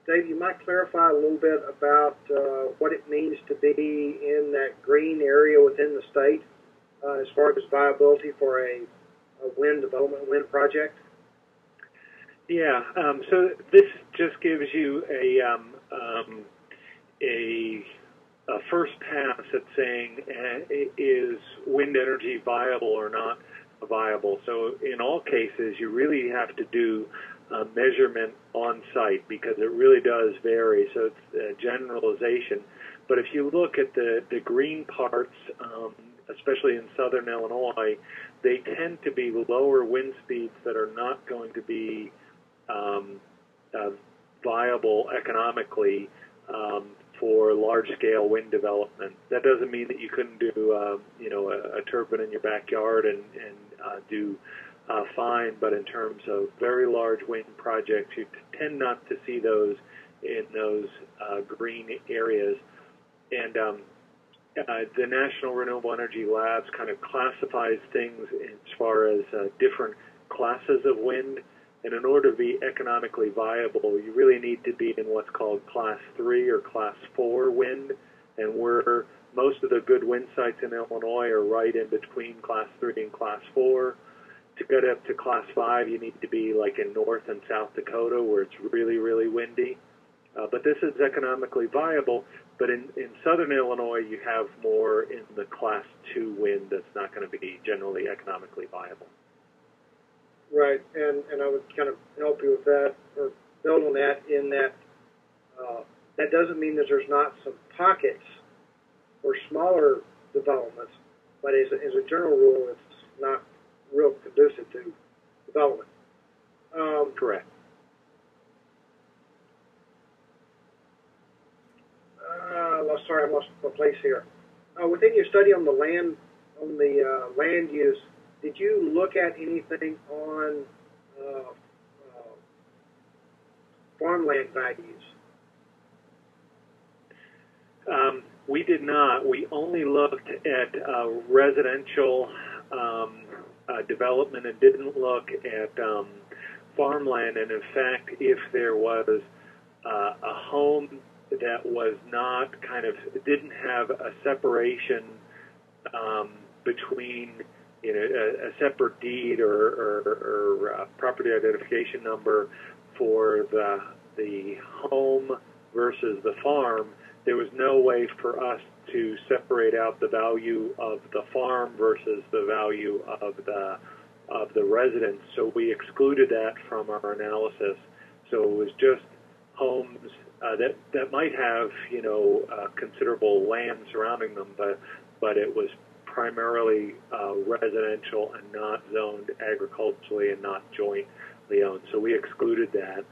Dave, you might clarify a little bit about uh, what it means to be in that green area within the state uh, as far as viability for a, a wind development, wind project? Yeah, um, so this just gives you a um, um, a, a, first pass at saying uh, is wind energy viable or not viable. So in all cases, you really have to do measurement on site because it really does vary. So it's a generalization. But if you look at the, the green parts, um, especially in southern Illinois, they tend to be lower wind speeds that are not going to be um, uh, viable economically um, for large-scale wind development. That doesn't mean that you couldn't do, uh, you know, a, a turbine in your backyard and, and uh, do uh, fine, but in terms of very large wind projects, you tend not to see those in those uh, green areas. And um, uh, the National Renewable Energy Labs kind of classifies things as far as uh, different classes of wind. And in order to be economically viable, you really need to be in what's called class three or class four wind. And where most of the good wind sites in Illinois are right in between class three and class four to get up to class five, you need to be like in North and South Dakota where it's really, really windy. Uh, but this is economically viable. But in, in southern Illinois, you have more in the class two wind that's not going to be generally economically viable. Right, and, and I would kind of help you with that, or build on that, in that uh, that doesn't mean that there's not some pockets or smaller developments, but as a, as a general rule, it's not real conducive to development. Um, Correct. uh, lost, sorry, I lost my place here. Uh, within your study on the land on the uh, land use, did you look at anything on uh, uh, farmland values? Um, we did not. We only looked at uh, residential um, uh, development and didn't look at um, farmland. And in fact, if there was uh, a home that was not kind of didn't have a separation um, between you know a, a separate deed or, or, or uh, property identification number for the the home versus the farm, there was no way for us to separate out the value of the farm versus the value of the of the residence. So we excluded that from our analysis. So it was just homes uh, that that might have you know uh, considerable land surrounding them, but but it was primarily uh, residential and not zoned agriculturally and not jointly owned. So we excluded that.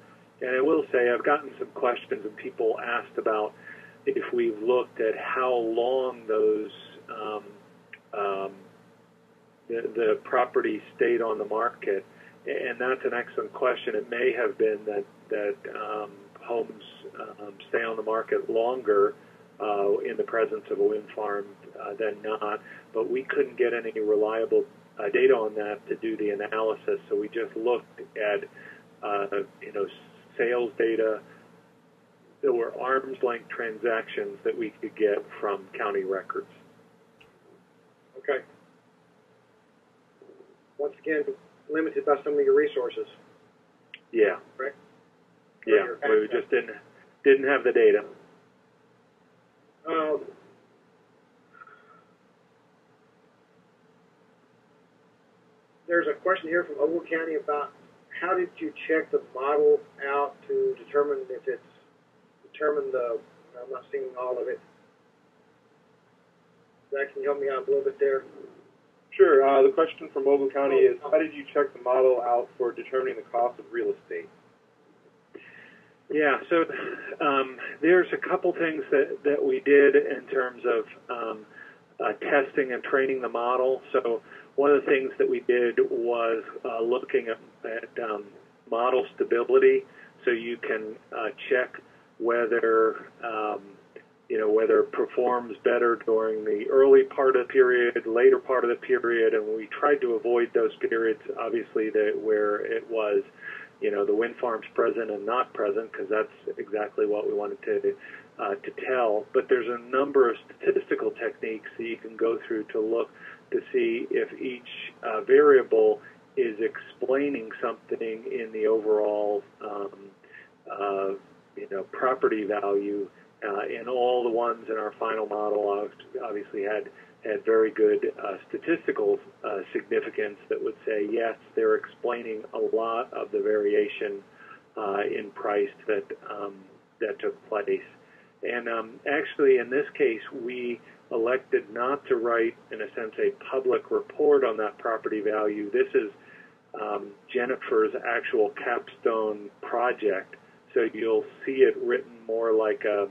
And I will say I've gotten some questions and people asked about if we've looked at how long those um, um, the, the property stayed on the market, and that's an excellent question. It may have been that that um, homes um, stay on the market longer uh, in the presence of a wind farm uh, than not, but we couldn't get any reliable uh, data on that to do the analysis. So we just looked at uh, you know sales data. There were arm's length transactions that we could get from county records. Okay. Once again, limited by some of your resources. Yeah. Right. Yeah, we just didn't didn't have the data. Um, there's a question here from Ogle County about how did you check the model out to determine if it's determine the. I'm not seeing all of it. Zach, can you help me out a little bit there? Sure. Uh, the question from Ogle County is, how did you check the model out for determining the cost of real estate? Yeah, so um, there's a couple things that, that we did in terms of um, uh, testing and training the model. So one of the things that we did was uh, looking at, at um, model stability, so you can uh, check whether um, you know whether it performs better during the early part of the period, later part of the period, and we tried to avoid those periods, obviously, that where it was you know the wind farms present and not present because that's exactly what we wanted to uh, to tell. But there's a number of statistical techniques that you can go through to look to see if each uh, variable is explaining something in the overall um, uh, you know property value. Uh, and all the ones in our final model obviously had had very good uh, statistical uh, significance that would say yes, they're explaining a lot of the variation uh, in price that um, that took place. And um, actually, in this case, we elected not to write, in a sense, a public report on that property value. This is um, Jennifer's actual capstone project, so you'll see it written more like a,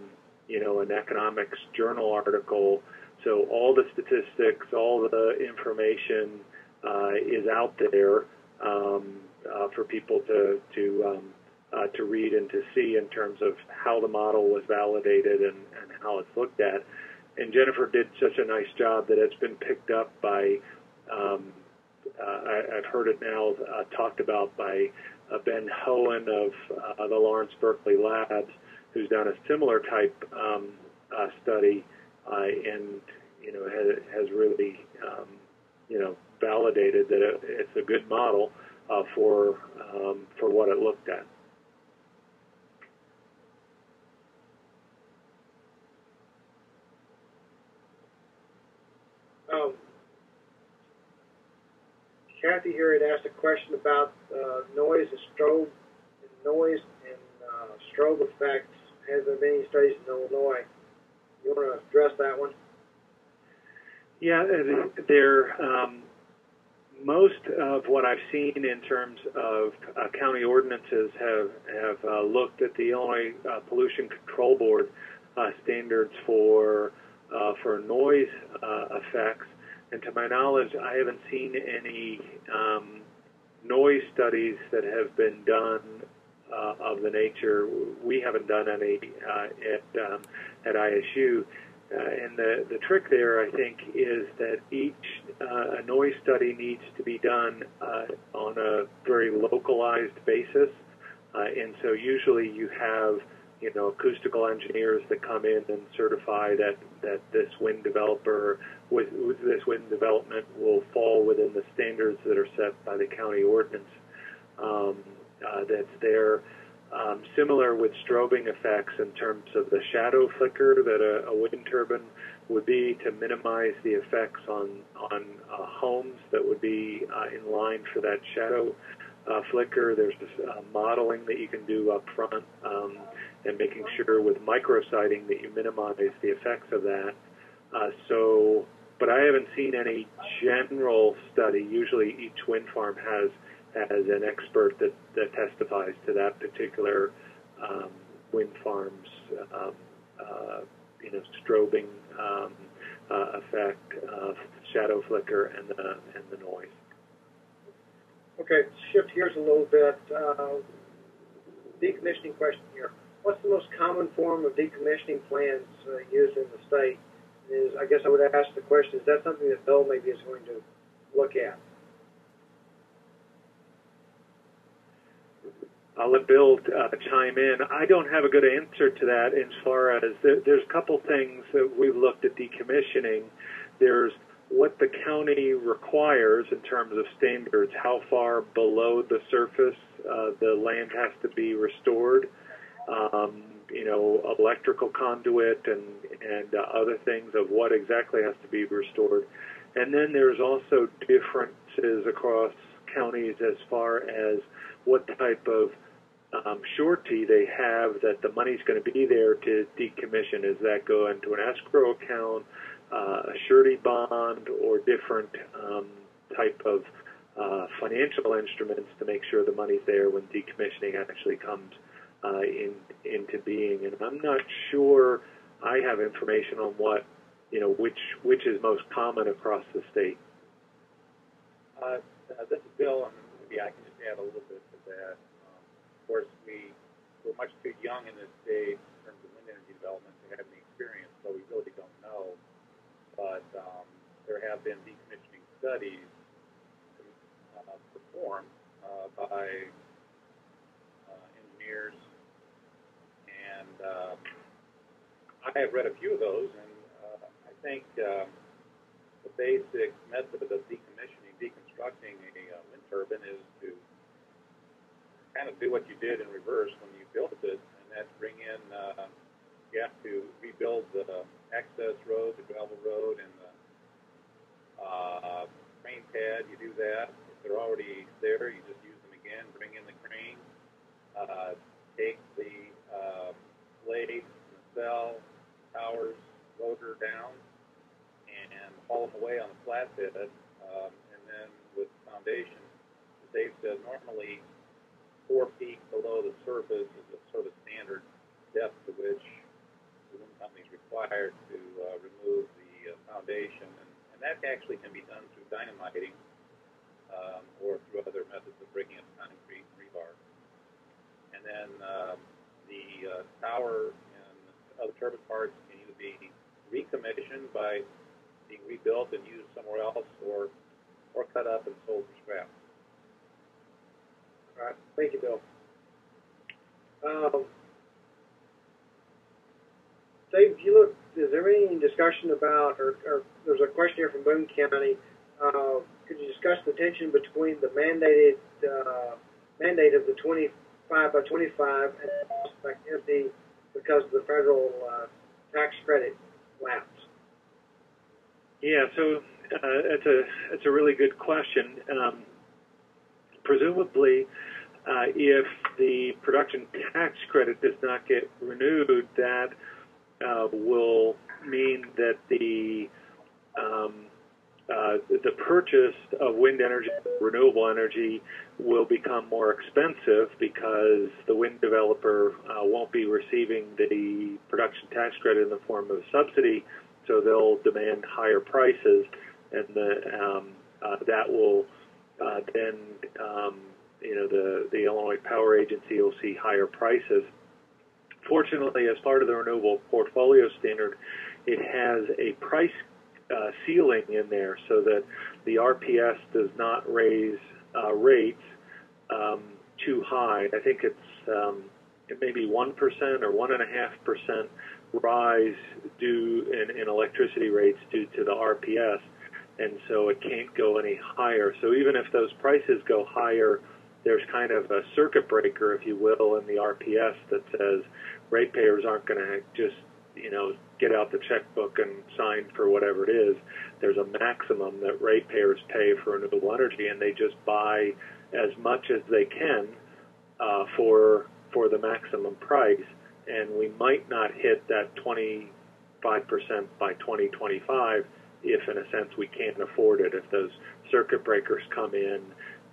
you know, an economics journal article so all the statistics, all the information uh, is out there um, uh, for people to to um, uh, to read and to see in terms of how the model was validated and, and how it's looked at. And Jennifer did such a nice job that it's been picked up by. Um, uh, I, I've heard it now uh, talked about by uh, Ben Hoen of uh, the Lawrence Berkeley Labs, who's done a similar type um, uh, study uh, and you know has, has really um, you know validated that it, it's a good model uh, for um, for what it looked at. Um, Kathy here had asked a question about uh, noise and strobe, and noise and uh, strobe effects. Has there been any studies in Illinois? You want to address that one? Yeah, there. Um, most of what I've seen in terms of uh, county ordinances have have uh, looked at the Illinois uh, Pollution Control Board uh, standards for uh, for noise uh, effects, and to my knowledge, I haven't seen any um, noise studies that have been done of the nature. We haven't done any at um, at ISU. Uh, and the, the trick there, I think, is that each uh, noise study needs to be done uh, on a very localized basis. Uh, and so usually you have, you know, acoustical engineers that come in and certify that, that this wind developer, with, with this wind development will fall within the standards that are set by the county ordinance um, uh, that's there. Um, similar with strobing effects in terms of the shadow flicker that a, a wind turbine would be to minimize the effects on on uh, homes that would be uh, in line for that shadow uh, flicker. There's this uh, modeling that you can do up front um, and making sure with micrositing that you minimize the effects of that. Uh, so, but I haven't seen any general study. Usually, each wind farm has as an expert that, that testifies to that particular um, wind farm's um, uh, you know strobing um, uh, effect of shadow flicker and the and the noise. Okay, shift gears a little bit. Uh, decommissioning question here. What's the most common form of decommissioning plans uh, used in the state? Is I guess I would ask the question: Is that something that Bill maybe is going to look at? I'll let Bill uh, chime in. I don't have a good answer to that as far as there, there's a couple things that we've looked at decommissioning. There's what the county requires in terms of standards, how far below the surface uh, the land has to be restored. Um, you know, electrical conduit and and uh, other things of what exactly has to be restored. And then there's also differences across counties as far as what type of um, surety they have that the money's going to be there to decommission. Does that go into an escrow account, uh, a surety bond, or different um, type of uh, financial instruments to make sure the money's there when decommissioning actually comes uh, in, into being? And I'm not sure I have information on what you know which which is most common across the state. Uh, this is Bill, and maybe I can just add a little bit to that Of course, we we're much too young in this stage in terms of wind energy development to have any experience, so we really don't know. But um, there have been decommissioning studies uh, performed uh, by uh, engineers, uh, I have read a few of those, and uh, I think uh, the basic method of decommissioning, deconstructing a uh, wind turbine is to kind of do what you did in reverse when you built it, and that's bring in, uh, you have to rebuild the access road, the gravel road, and the uh, crane pad. You do that. If they're already there, you just use them again, bring in the crane, uh, take the uh, blade, nacelle, towers, rotor down, and haul them away on the flatbed. Um, and then with foundation, as Dave said, normally four feet below the surface is a sort of standard depth to which the wind company is required to uh, remove the uh, foundation. And, and that actually can be done through dynamiting um, or through other methods of breaking up concrete and rebar. And then um, the uh, tower and other turbine parts can either be recommissioned by being rebuilt and used somewhere else or, or cut up and sold for scrap. All right. Thank you, Bill. Um, Dave, you look, is there any discussion about, or, or there's a question here from Boone County, uh, could you discuss the tension between the mandated uh, mandate of the 25 by 25 and effectivity because of the federal uh, tax credit lapse? Yeah, so uh, it's a it's a really good question. Um, presumably, uh, if the production tax credit does not get renewed, that uh, will mean that the um, the purchase of wind energy, renewable energy, will become more expensive because the wind developer uh, won't be receiving the production tax credit in the form of a subsidy, so they'll demand higher prices, and the, um, uh, that will uh, then, um, you know, the the Illinois Power Agency will see higher prices. Fortunately, as part of the renewable portfolio standard, it has a price uh, ceiling in there so that the RPS does not raise uh, rates um, too high. I think it's um, it may be one percent or one and a half percent rise due in, in electricity rates due to the RPS, and so it can't go any higher. So even if those prices go higher, there's kind of a circuit breaker, if you will, in the RPS that says ratepayers aren't going to just you know get out the checkbook and sign for whatever it is. There's a maximum that ratepayers pay for renewable energy, and they just buy as much as they can uh, for for the maximum price. And we might not hit that 25% by 2025 if, in a sense, we can't afford it. If those circuit breakers come in,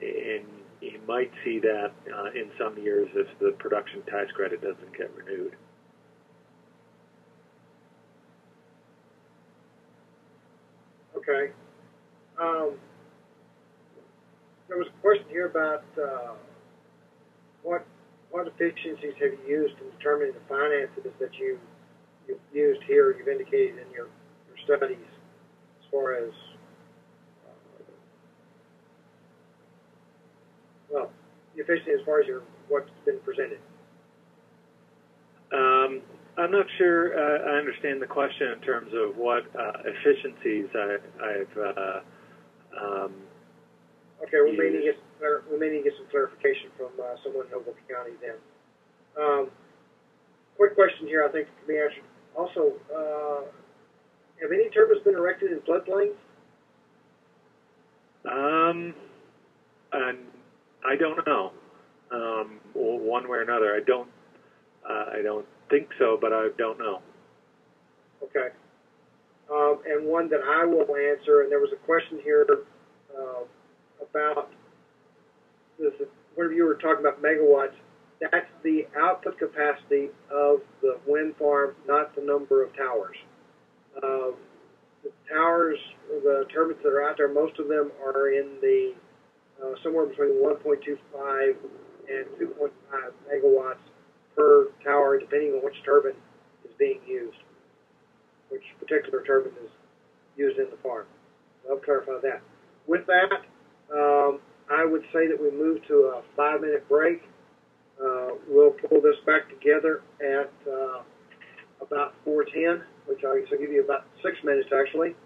and you might see that uh, in some years if the production tax credit doesn't get renewed. Okay. Um, there was a question here about uh, what what efficiencies have you used in determining the finances that you you've used here? You've indicated in your, your studies as far as uh, well, efficiency as far as your what's been presented. Um, I'm not sure uh, I understand the question in terms of what uh, efficiencies I, have uh, um, okay, we may, need to get, we may need to get some clarification from uh, someone in Ogle County then. Um, quick question here, I think can be answered. Also, uh, have any turbines been erected in floodplains? Um, and I don't know. Um, one way or another, I don't. Uh, I don't think so, but I don't know. Okay. Um, and one that I will answer, and there was a question here uh, about this. Whenever you were talking about megawatts, that's the output capacity of the wind farm, not the number of towers. Uh, the towers, the turbines that are out there, most of them are in the uh, somewhere between 1.25 and 2.5 megawatts per tower, depending on which turbine is being used, which particular turbine is used in the farm. I'll clarify that. With that, um, I would say that we move to a five-minute break. Uh, we'll pull this back together at uh, about 4:10, which I guess will give you about six minutes actually,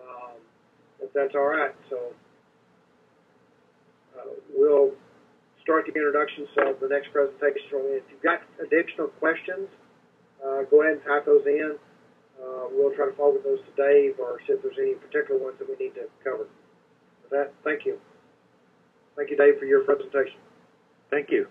um, if that's all right. So uh, we'll start the introductions of the next presentation. If you've got additional questions, uh, go ahead and type those in. Uh, we'll try to forward those to Dave or see if there's any particular ones that we need to cover. With that, thank you. Thank you, Dave, for your presentation. Thank you.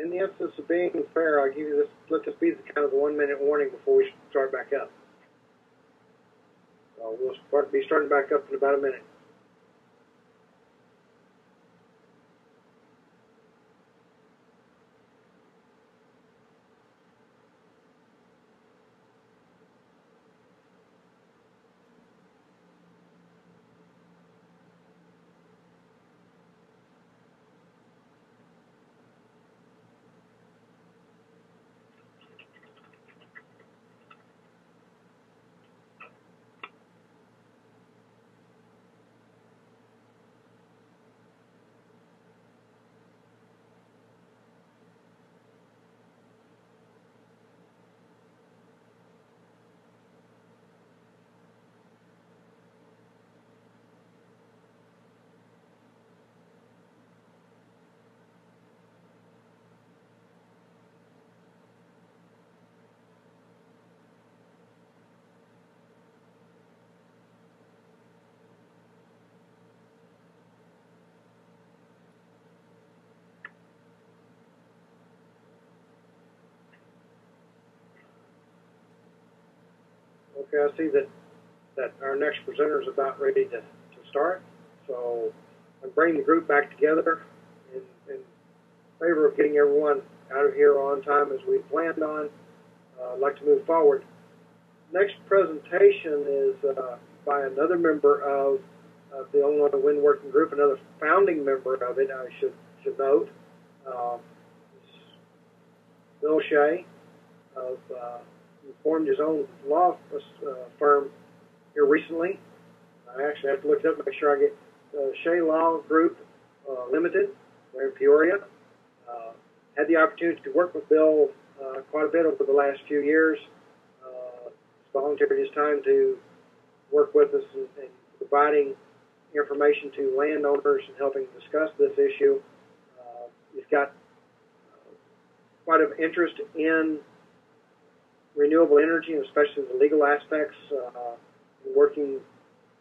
In the instance of being fair, I'll give you this, let this be the kind of one minute warning before we start back up. So we'll start, be starting back up in about a minute. Okay, I see that, that our next presenter is about ready to, to start. So I'm bringing the group back together in, in favor of getting everyone out of here on time as we planned on. Uh, I'd like to move forward. Next presentation is uh, by another member of, the Illinois Wind Working Group, another founding member of it, I should, should note. Uh, Bill Shea of uh, formed his own law uh, firm here recently. I actually have to look it up, make sure I get uh, Shea Law Group uh, Limited. They're in Peoria. Uh, had the opportunity to work with Bill uh, quite a bit over the last few years. Uh, volunteered his time to work with us in, in providing information to landowners and helping discuss this issue. Uh, he's got uh, quite an interest in renewable energy, and especially the legal aspects, uh, working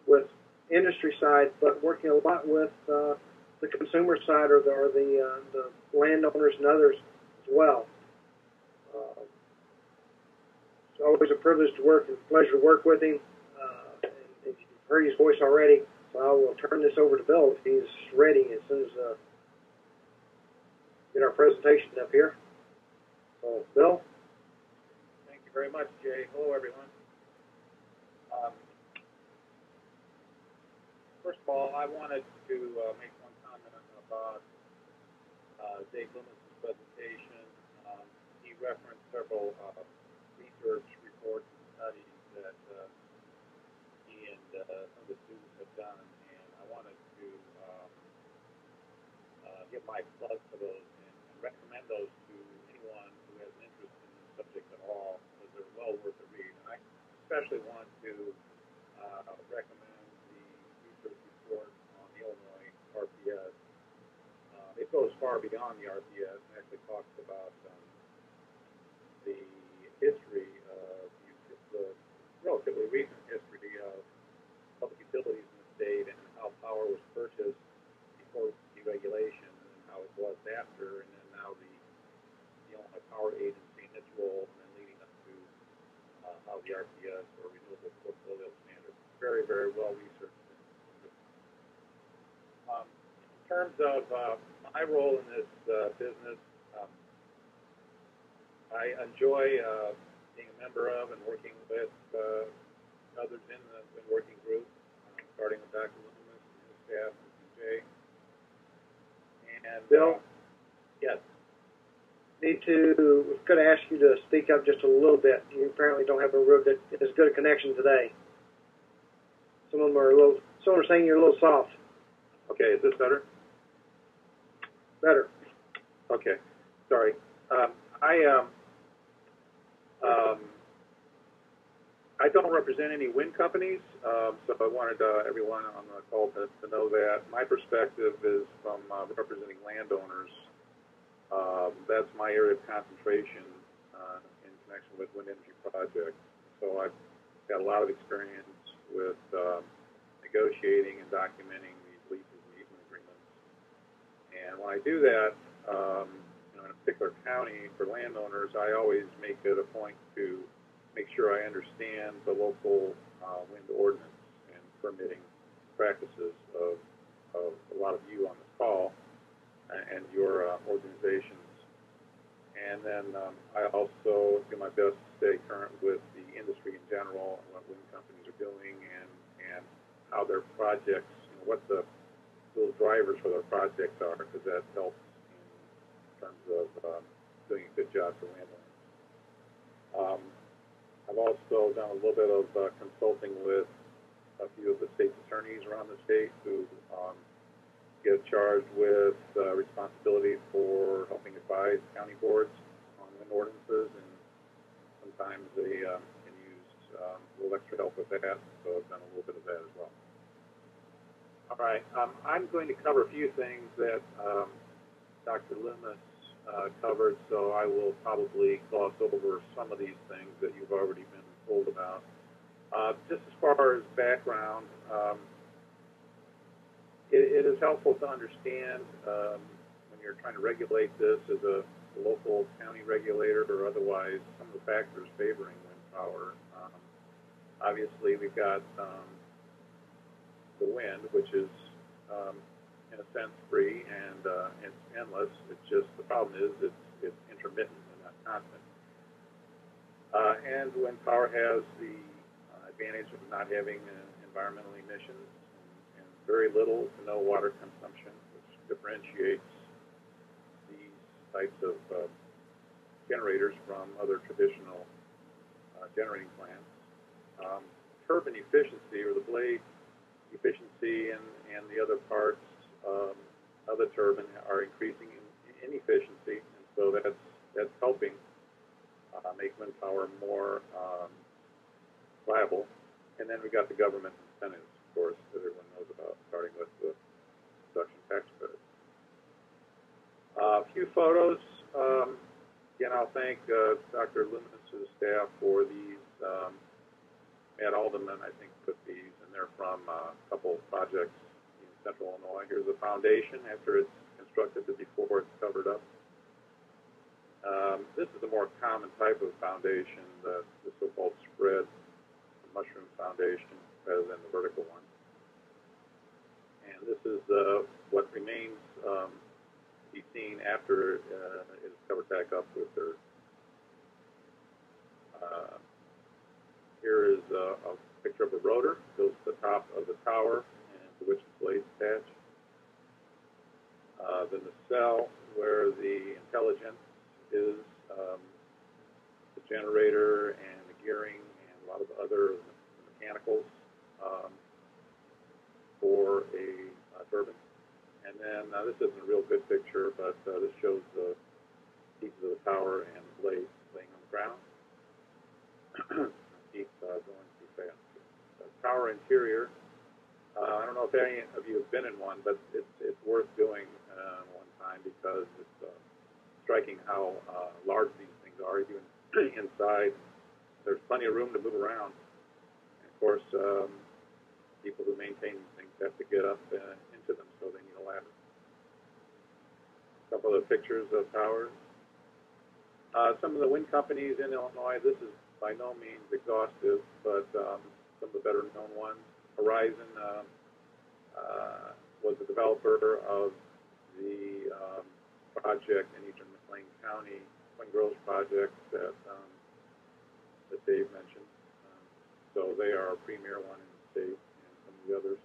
with industry side, but working a lot with uh, the consumer side or the, or the, uh, the landowners and others as well. Uh, it's always a privilege to work and pleasure to work with him. Uh, and you've heard his voice already, so I will turn this over to Bill if he's ready as soon as uh, get our presentation up here. So, Bill very much, Jay. Hello, everyone. Um, first of all, I wanted to uh, make one comment about uh, Dave Loomis' presentation. Um, he referenced several uh, research reports and studies that uh, he and uh, some of the students have done, and I wanted to uh, give my plug for those and, and recommend those to anyone who has an interest in the subject at all well worth a read. I especially want to uh, recommend the research report on the Illinois RPS. Uh, it goes far beyond the RPS and actually talks about um, the history of the relatively recent history of public utilities in the state and how power was purchased before deregulation and how it was after, and then now the, the Illinois Power Agency and its role how the RPS or Renewable Portfolio Standard. Very, very well researched. Um, in terms of uh, my role in this uh, business, um, I enjoy uh, being a member of and working with uh, others in the, the working group, uh, starting with Dr. Loomis and his staff and Jay. And Bill? Yes need to could ask you to speak up just a little bit. You apparently don't have a real good as good a connection today. Some of them are a little. Some are saying you're a little soft. Okay, is this better? Better. Okay, sorry. Um, I um, um, I don't represent any wind companies, um, so I wanted uh, everyone on the call to, to know that. My perspective is from uh, representing landowners um, that's my area of concentration uh, in connection with wind energy projects. So I've got a lot of experience with um, negotiating and documenting these leases and easement agreements. And when I do that, um, you know, in a particular county for landowners, I always make it a point to make sure I understand the local uh, wind ordinance and permitting practices of, of a lot of you on this call and your uh, organizations. And then um, I also do my best to stay current with the industry in general and what wind companies doing and, and how their projects, you know, what the little drivers for their projects are, because that helps in terms of um, doing a good job for landowners. Um, I've also done a little bit of uh, consulting with a few of the state attorneys around the state who um, get charged with uh, responsibility for helping advise county boards on wind ordinances, and sometimes they um, can use um, little extra help with that, so I've done a little bit of that as well. All right, um, I'm going to cover a few things that um, Dr. Loomis uh, covered, so I will probably gloss over some of these things that you've already been told about. Uh, just as far as background, um, it, it is helpful to understand um, when you're trying to regulate this as a local county regulator or otherwise some of the factors favoring wind power. Obviously, we've got um, the wind, which is um, in a sense free and uh, it's endless. It's just the problem is it's it's intermittent and not constant. Uh, and wind power has the uh, advantage of not having uh, environmental emissions and, and very little to no water consumption, which differentiates these types of uh, generators from other traditional uh, generating plants. Um, turbine efficiency or the blade efficiency and, and the other parts um, of the turbine are increasing in, in efficiency, and so that's that's helping uh, make wind power more um, viable. And then we got the government incentives, of course, that everyone knows about, starting with the production tax credit. Uh, a few photos. Um, again, I'll thank uh, Dr. Loomis's staff for these. Um, Matt Alderman, I think, put these, and they're from uh, a couple projects in central Illinois. Here's the foundation after it's constructed but before it's covered up. Um, this is a more common type of foundation, the, the so-called spread mushroom foundation, rather than the vertical one. And this is uh, what remains um, to be seen after uh, it is covered back up with dirt. Uh, here is a, a picture of a rotor, goes to the top of the tower, and to which the blades attach. Uh, the nacelle, where the intelligence is, um, the generator and the gearing and a lot of other mechanicals um, for a uh, turbine. And then uh, this isn't a real good picture, but uh, this shows the pieces of the tower and the blades laying on the ground. Keep uh, going too fast. The tower interior. Uh, I don't know if any of you have been in one, but it's it's worth doing uh, one time because it's uh, striking how uh, large these things are. Even inside, there's plenty of room to move around. And of course, um, people who maintain these things have to get up uh, into them, so they need a ladder. A couple of pictures of towers. Uh, some of the wind companies in Illinois, this is by no means exhaustive, but um, some of the better known ones. Horizon uh, uh, was the developer of the um, project in eastern McLean County, Twin Groves project that um, that Dave mentioned. Um, so they are a premier one in the state, and some of the others.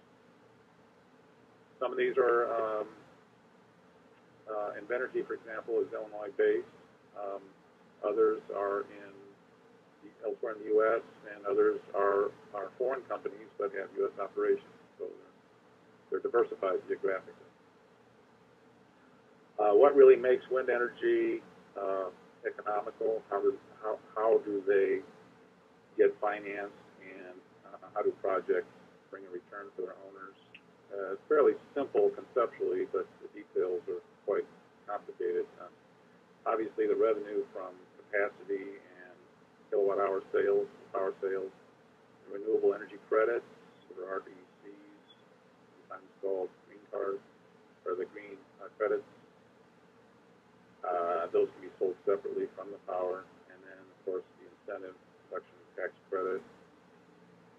Some of these are um, uh, Invenergy, for example, is Illinois based. Um, others are in elsewhere in the U.S., and others are, are foreign companies but have U.S. operations. So they're, they're diversified geographically. Uh, what really makes wind energy uh, economical? How do, how, how do they get financed, and uh, how do projects bring a return for their owners? Uh, it's fairly simple conceptually, but the details are quite complicated. Uh, obviously, the revenue from capacity kilowatt hour sales, power sales, renewable energy credits, or RECs, sometimes called green cards, or the green uh, credits. Uh, those can be sold separately from the power, and then, of course, the incentive production tax credit,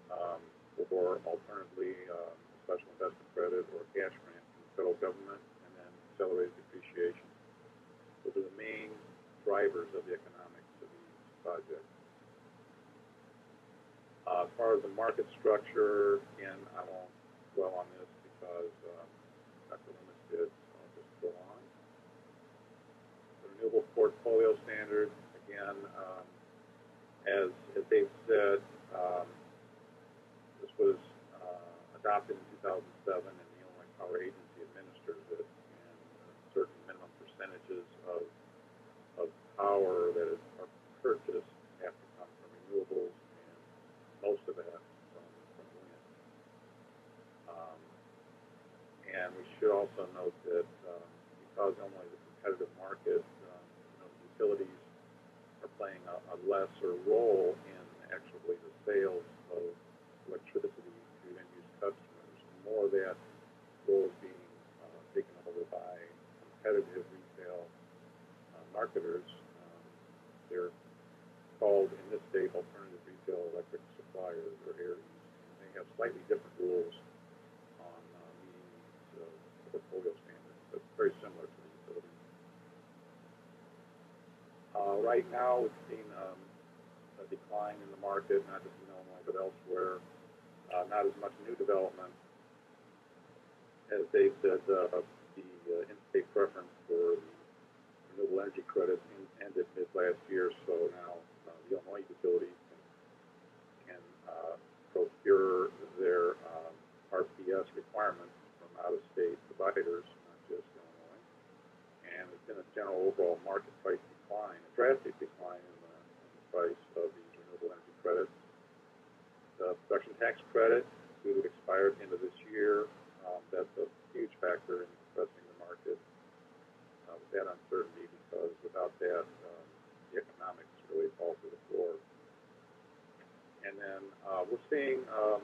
um, or alternatively, uh, special investment credit or cash grant from the federal government, and then accelerated depreciation. Those are the main drivers of the economics of these projects. Uh, far as the market structure, again, I won't dwell on this because, um, Dr. Loomis did, so I'll just go on. The renewable portfolio standard, again, um, as, as Dave said, um, this was, uh, adopted in two thousand seven, and the Illinois Power Agency administers it, and uh, certain minimum percentages of, of power that is, are purchased have to come from renewables, and most of that from, from wind. Um, and we should also note that, um, because Illinois is a competitive market, um, you know, utilities are playing a, a lesser role in actually the sales of electricity to end-use customers. And more of that role is being uh, taken over by competitive retail uh, marketers. Um, they're called in this state alternative retail electric suppliers or ARES. And they have slightly different rules on uh, meeting uh, portfolio standards, but very similar to the utilities. Uh, right now, we've seen um, a decline in the market, not just in Illinois, but elsewhere. Uh, not as much new development. As Dave said, uh, the uh, in-state preference for the renewable energy credits en- ended mid last year, so now uh, the Illinois utilities can, can uh, procure their um, RPS requirements from out-of-state providers, not just Illinois. And there's been a general overall market price decline, a drastic decline in the, in the price of these renewable energy credits. The production tax credit due to expire at the end of this year. Um, that's a huge factor in suppressing the market uh, with that uncertainty because without that, um, the economics really fall to the floor. And then uh, we're seeing um,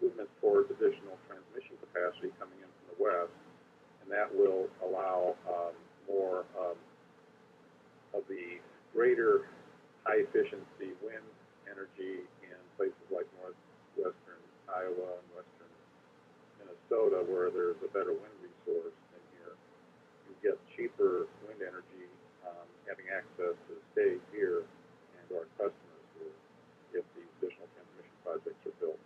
movement towards additional transmission capacity coming in from the west, and that will allow um, more um, of the greater high efficiency wind energy in places like northwestern Iowa and western Minnesota, where there's a better wind resource than here. You get cheaper wind energy um, having access to the state here and our customers here if these additional transmission projects are built.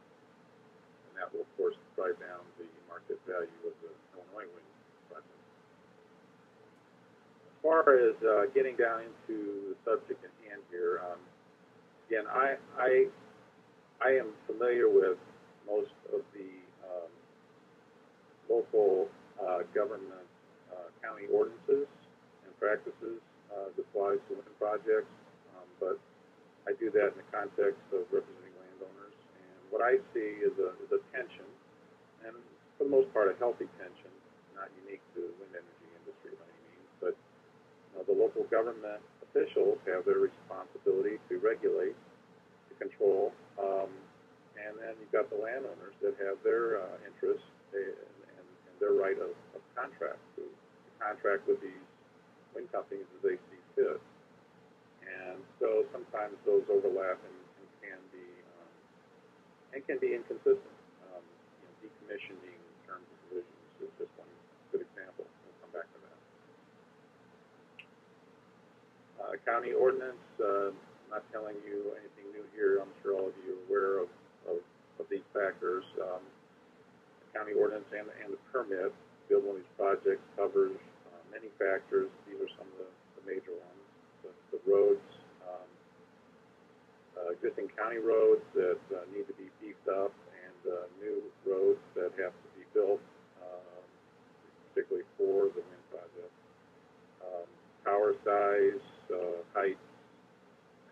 And that will, of course, drive down the market value of the Illinois wind project. As far as uh, getting down into the subject at hand here, um, again, I, I, I am familiar with most of the um, local uh, government county ordinances and practices uh, that applies to wind projects, um, but I do that in the context of representing landowners. And what I see is a, is a tension, and for the most part, a healthy tension, not unique to the wind energy industry by any means, but you know, the local government officials have their responsibility to regulate, to control, um, and then you've got the landowners that have their uh, interests and, and, and their right of, of contract to contract with these wind companies as they see fit. And so sometimes those overlap and, and can be um, and can be inconsistent. Um, you know, decommissioning terms and provisions is just one good example. We'll come back to that. Uh, county ordinance. Uh, I'm not telling you anything new here. I'm sure all of you are aware of, of, of these factors. Um, county ordinance and, and the permit build one of these projects covers uh, many factors. These are some of the, the major ones. The, the roads, um, uh, existing county roads that uh, need to be beefed up, and uh, new roads that have to be built, um, particularly for the wind project. Um, tower size, uh, height,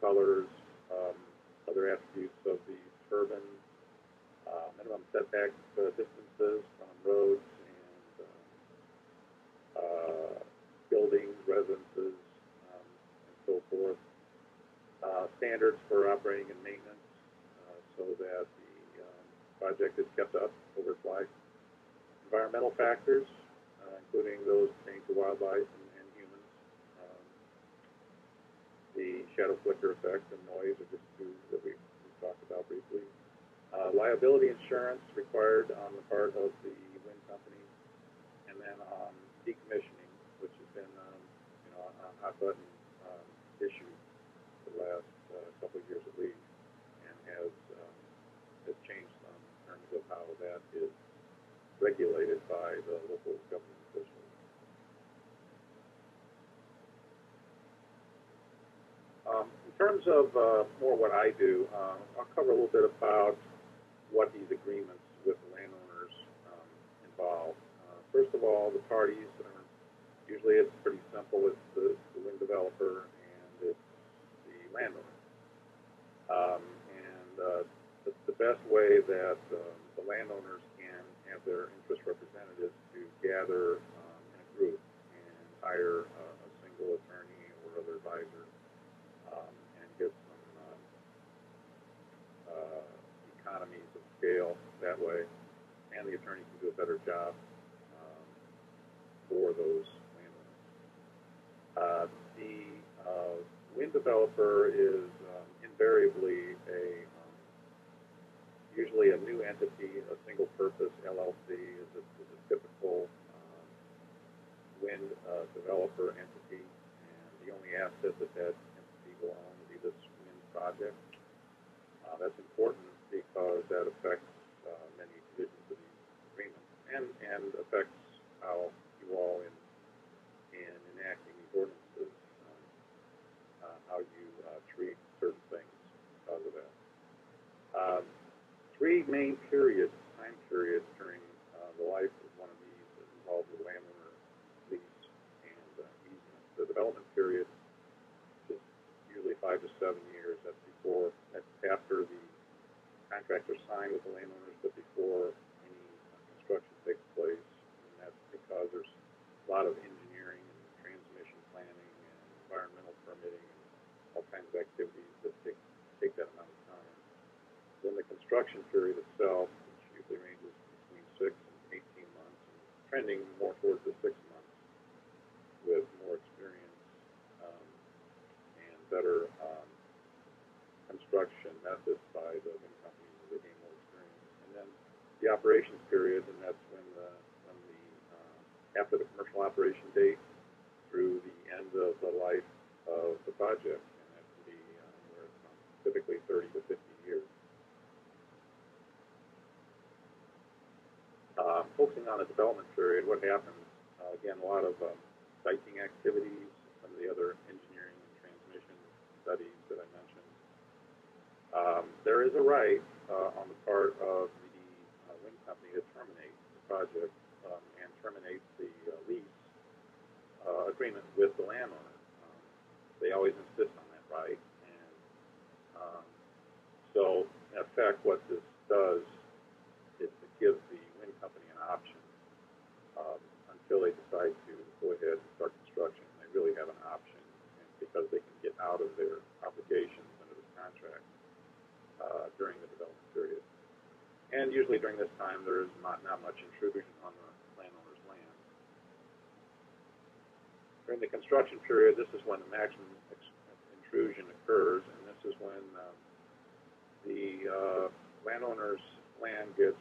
colors, um, other attributes of the turbine, uh, minimum setback uh, distances from roads uh, buildings, residences, um, and so forth. Uh, standards for operating and maintenance uh, so that the um, project is kept up over its life. Environmental factors, uh, including those pertaining to wildlife and, and humans. Um, the shadow flicker effect and noise are just two that we, we talked about briefly. Uh, liability insurance required on the part of the wind company, and then um, decommissioning, which has been um, you know a hot button um, issue for the last uh, couple of years at least, and has um, has changed some in terms of how that is regulated by the local government officials. Um, in terms of uh, more what I do, uh, I'll cover a little bit about what these agreements with landowners um, involve. Uh, first of all, the parties usually it's pretty simple. It's the, the wind developer and it's the landowner. Um, and uh, the, the best way that um, the landowners can have their interest representatives to gather um, in a group and hire uh, a single attorney or other advisor um, and get some uh, uh, economies of scale that way, and the attorney can do a better job um, for those. Uh, the uh, wind developer is um, invariably a um, usually a new entity, a single purpose LLC is a, is a typical um, wind uh, developer entity, and the only asset that that entity will own will be this wind project. Uh, that's important because that affects uh, many provisions of these agreements and, and affects how you all in enacting these ordinances, um, uh, how you uh, treat certain things because of that. Um, three main periods, time periods during uh, the life of one of these that involve the landowner lease and uh, easement. The development period is usually five to seven years. That's before, that's after the contracts are signed with the landowners, but before any uh, construction takes place. And that's because there's a lot of engineering and transmission planning and environmental permitting and all kinds of activities that take, take that amount of time. Then the construction period itself, which usually ranges between six and 18 months, and trending more towards the six months with more experience um, and better um, construction methods by the wind companies as they gain more experience. And then the operations period, and that's when the, when the uh, after the commercial operation date through the end of the life of the project, and that can be from typically 30 to 50 Uh, focusing on the development period, what happens? Uh, again, a lot of um, siting activities, some of the other engineering and transmission studies that I mentioned. Um, there is a right uh, on the part of the uh, wind company to terminate the project um, and terminate the uh, lease uh, agreement with the landowner. Um, they always insist on that right, and um, so in effect, what this does is to give the wind company an option um, until they decide to go ahead and start construction. They really have an option because they can get out of their obligations under this contract uh, during the development period. And usually during this time, there is not, not much intrusion on the landowner's land. During the construction period, this is when the maximum intrusion occurs, and this is when um, the uh, landowner's land gets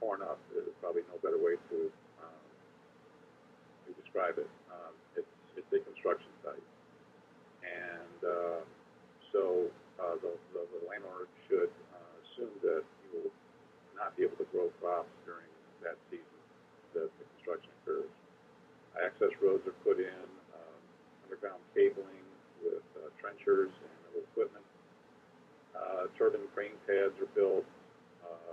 torn up. There's probably no better way to describe it. Um, it's it's a construction site, and uh, so uh, the, the the landowner should uh, assume that he will not be able to grow crops during that season that the construction occurs. Access roads are put in, um, underground cabling with uh, trenchers and equipment. Uh, turbine crane pads are built. Uh,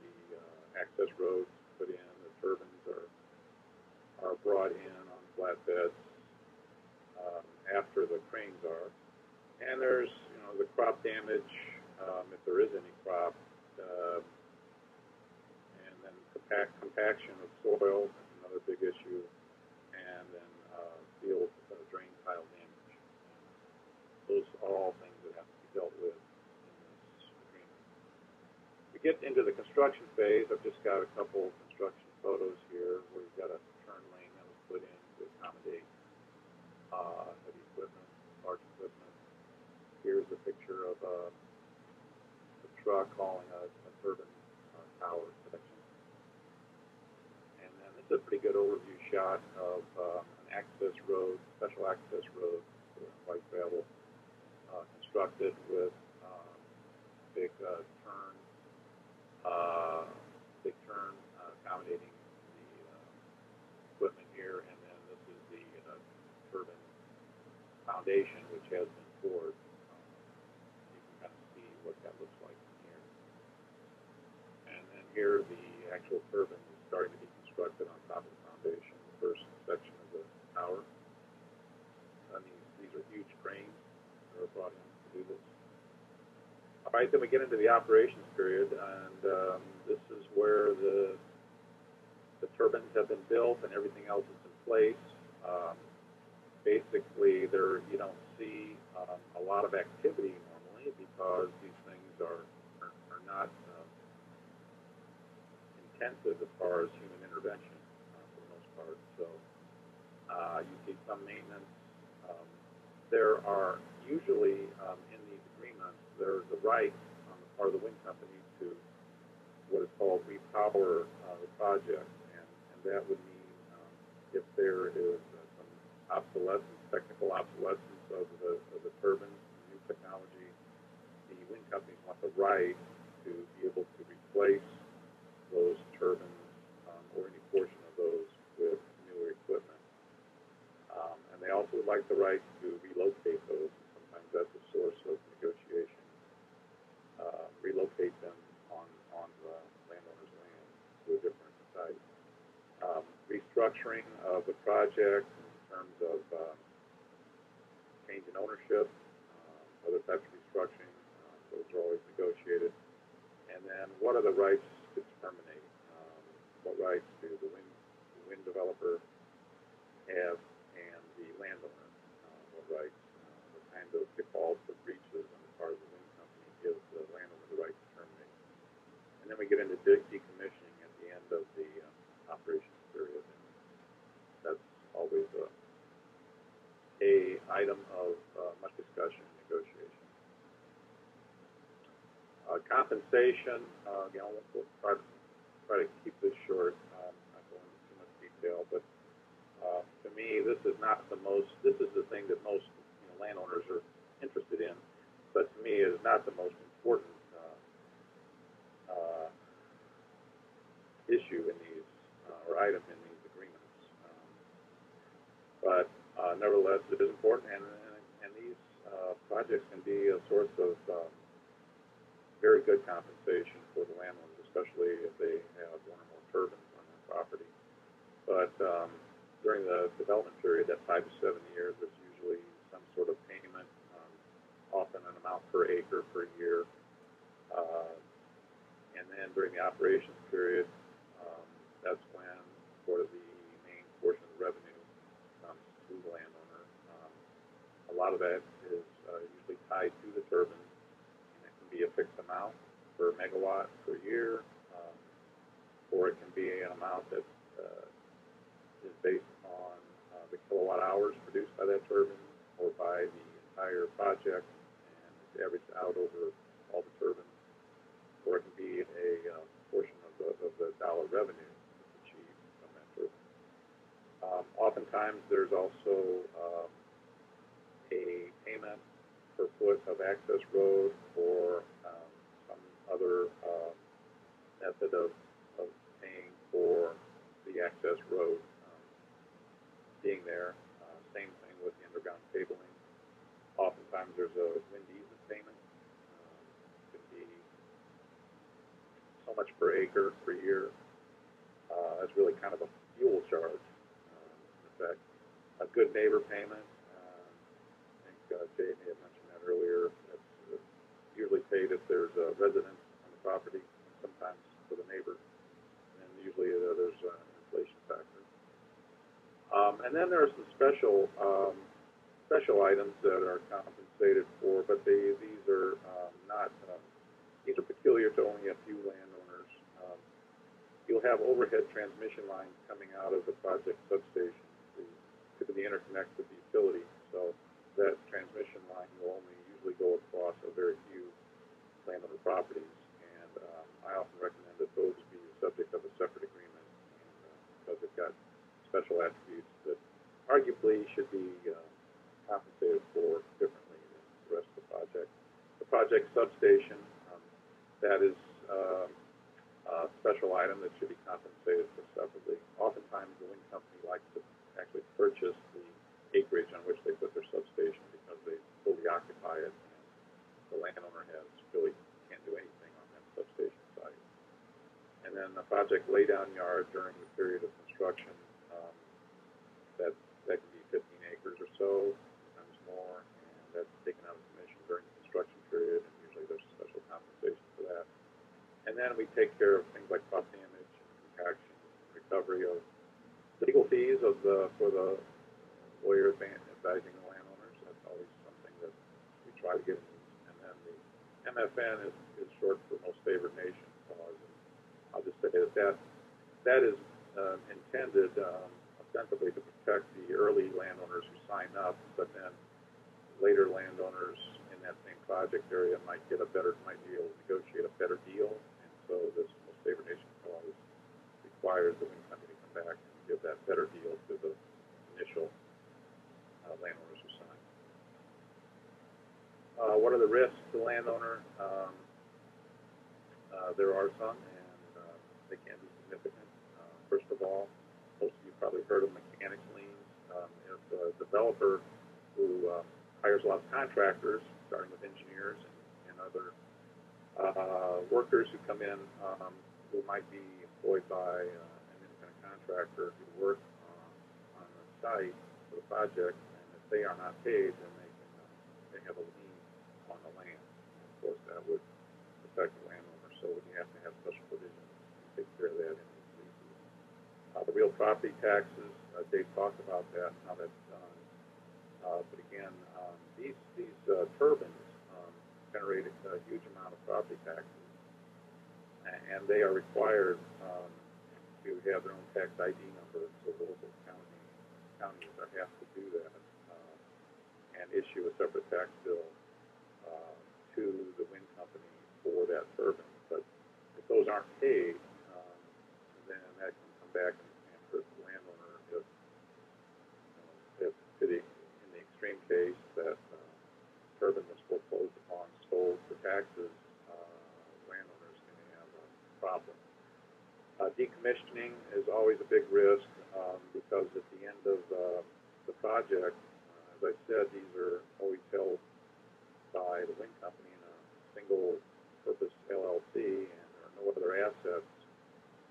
the uh, access roads put in. The turbines are brought in on flatbeds um, after the cranes are. And there's you know the crop damage, um, if there is any crop, uh, and then compact, compaction of soil another big issue, and then uh, field uh, drain tile damage. Those are all things that have to be dealt with. We get into the construction phase. I've just got a couple construction photos here where we've got a turn lane that was put in to accommodate uh, heavy equipment, large equipment. Here's a picture of uh, a truck hauling a, a turbine uh, tower section. And then is a pretty good overview shot of uh, an access road, special access road for White Gravel, uh, constructed with um, big uh, turn, uh, big turn uh, accommodating the uh, equipment here, and then this is the uh, turbine foundation, which has been poured. You can kind of see what that looks like from here. And then here, the actual turbine is starting to be constructed on top of the foundation, the first section of the tower. And these, these are huge cranes that are brought in to do this. All right, then we get into the operations period, and um, this is where the the turbines have been built and everything else is in place. Um, basically, there you don't see um, a lot of activity normally because these things are are, are not uh, intensive as far as human intervention uh, for the most part. So uh, you see some maintenance. Um, there are usually um, in these agreements there's a right on the part of the wind company to what is called repower uh, the project, and, and that would mean um, if there is obsolescence, technical obsolescence of the, of the turbines, new technology, the wind companies want the right to be able to replace those turbines um, or any portion of those with newer equipment. Um, and they also would like the right to relocate those. Sometimes that's a source of negotiation. Uh, relocate them on on the landowner's land to a different site. Um, restructuring of the project of um, change in ownership, um, other types of restructuring, um, those are always negotiated. And then what are the rights to terminate? Um, what rights do the wind, the wind developer have and the landowner? Uh, what rights, uh, what kind of defaults or breaches on the part of the wind company gives the landowner the right to terminate? And then we get into de- decommissioning at the end of the uh, operations period. And that's always a, item of uh, much discussion and negotiation. Uh, compensation, uh, again, we'll, try to try to keep this short, um, not go into too much detail, but uh, to me, this is not the most. This is the thing that most you know, landowners are interested in, but to me, is not the most important uh, uh, issue in these uh, or item in these agreements. Um, but uh, nevertheless, it is important, and and, these uh, projects can be a source of um, very good compensation for the landowners, especially if they have one or more turbines on their property. But um, during the development period, that five to seven years, there's usually some sort of payment, um, often an amount per acre per year. Uh, and then during the operations period, um, that's when sort of the main portion of the revenue comes to the landowner. Um, a lot of that is uh, usually tied to the turbine, and it can be a fixed amount per megawatt per year, um, or it can be an amount that uh, is based on uh, the kilowatt hours produced by that turbine or by the entire project, and it's averaged out over all the turbines. Or it can be a uh, portion of the, of the dollar revenue achieved from that turbine. Um, oftentimes, there's also um, a payment per foot of access road or um, some other uh, method of, of paying for the access road um, being there. Uh, same thing with the underground cabling. Oftentimes there's a wind easement payment. Um, it could be so much per acre per year. Uh, that's really kind of a fuel charge. Um, in effect, a good neighbor payment. Um, I think uh, Jay may have mentioned that earlier. Uh, usually paid if there's a residence on the property, sometimes for the neighbor and usually uh, there's uh, an inflation factor. Um, and then there are some special um, special items that are compensated for, but they, these are um, not um, these are peculiar to only a few landowners. Um, you'll have overhead transmission lines coming out of the project substation to, to the interconnect with the utility. So that transmission line will only usually go across a very few landowner properties. And um, I often recommend that those be the subject of a separate agreement and, uh, because they've got special attributes that arguably should be uh, compensated for differently than the rest of the project. The project substation, um, that is um, a special item that should be compensated for separately. Oftentimes, the wind company likes to actually purchase the acreage on which they put their substation because they fully occupy it, the landowner has really can't do anything on that substation site. And then the project laydown yard during the period of construction, um, that that can be 15 acres or so, sometimes more, and that's taken out of commission during the construction period, and usually there's special compensation for that. And then we take care of things like crop damage, compaction, recovery of legal fees of the for the lawyer advising the landowners. That's always something that we try to get. And then the MFN is, is short for most favored nation clause. And I'll just say that that, that is uh, intended um, ostensibly to protect the early landowners who sign up, but then later landowners in that same project area might get a better, might be able to negotiate a better deal. And so this most favored nation clause requires the wind company to come back and give that better deal to the initial uh, landowners who sign. Uh, what are the risks to the landowner? Um, uh, there are some, and uh, they can be significant. Uh, first of all, most of you probably heard of mechanics liens. Um, if a developer who uh, hires a lot of contractors, starting with engineers and, and other uh, workers who come in um, who might be employed by uh, an independent contractor who work uh, on the site for the project, and if they are not paid, then they can uh, they have a lien on the land. And of course, that would affect the landowner. So you have to have special provisions to take care of that in these. Uh, the real property taxes, uh, Dave talked about that, how that's done. Uh, but again, um, these these uh, turbines um, generate a huge amount of property taxes, and they are required um, to have their own tax ID number. So the local county counties have to do that uh, and issue a separate tax bill uh, to the wind company for that turbine. But if those aren't paid, um, then that can come back and, hurt the landowner if, you know, if to the in the extreme case that uh, turbine was foreclosed upon, sold for taxes, uh, landowners can have a problem. Uh, decommissioning is always a big risk um, because at the end of uh, the project, uh, as I said, these are always held by the wind company single purpose LLC and there are no other assets.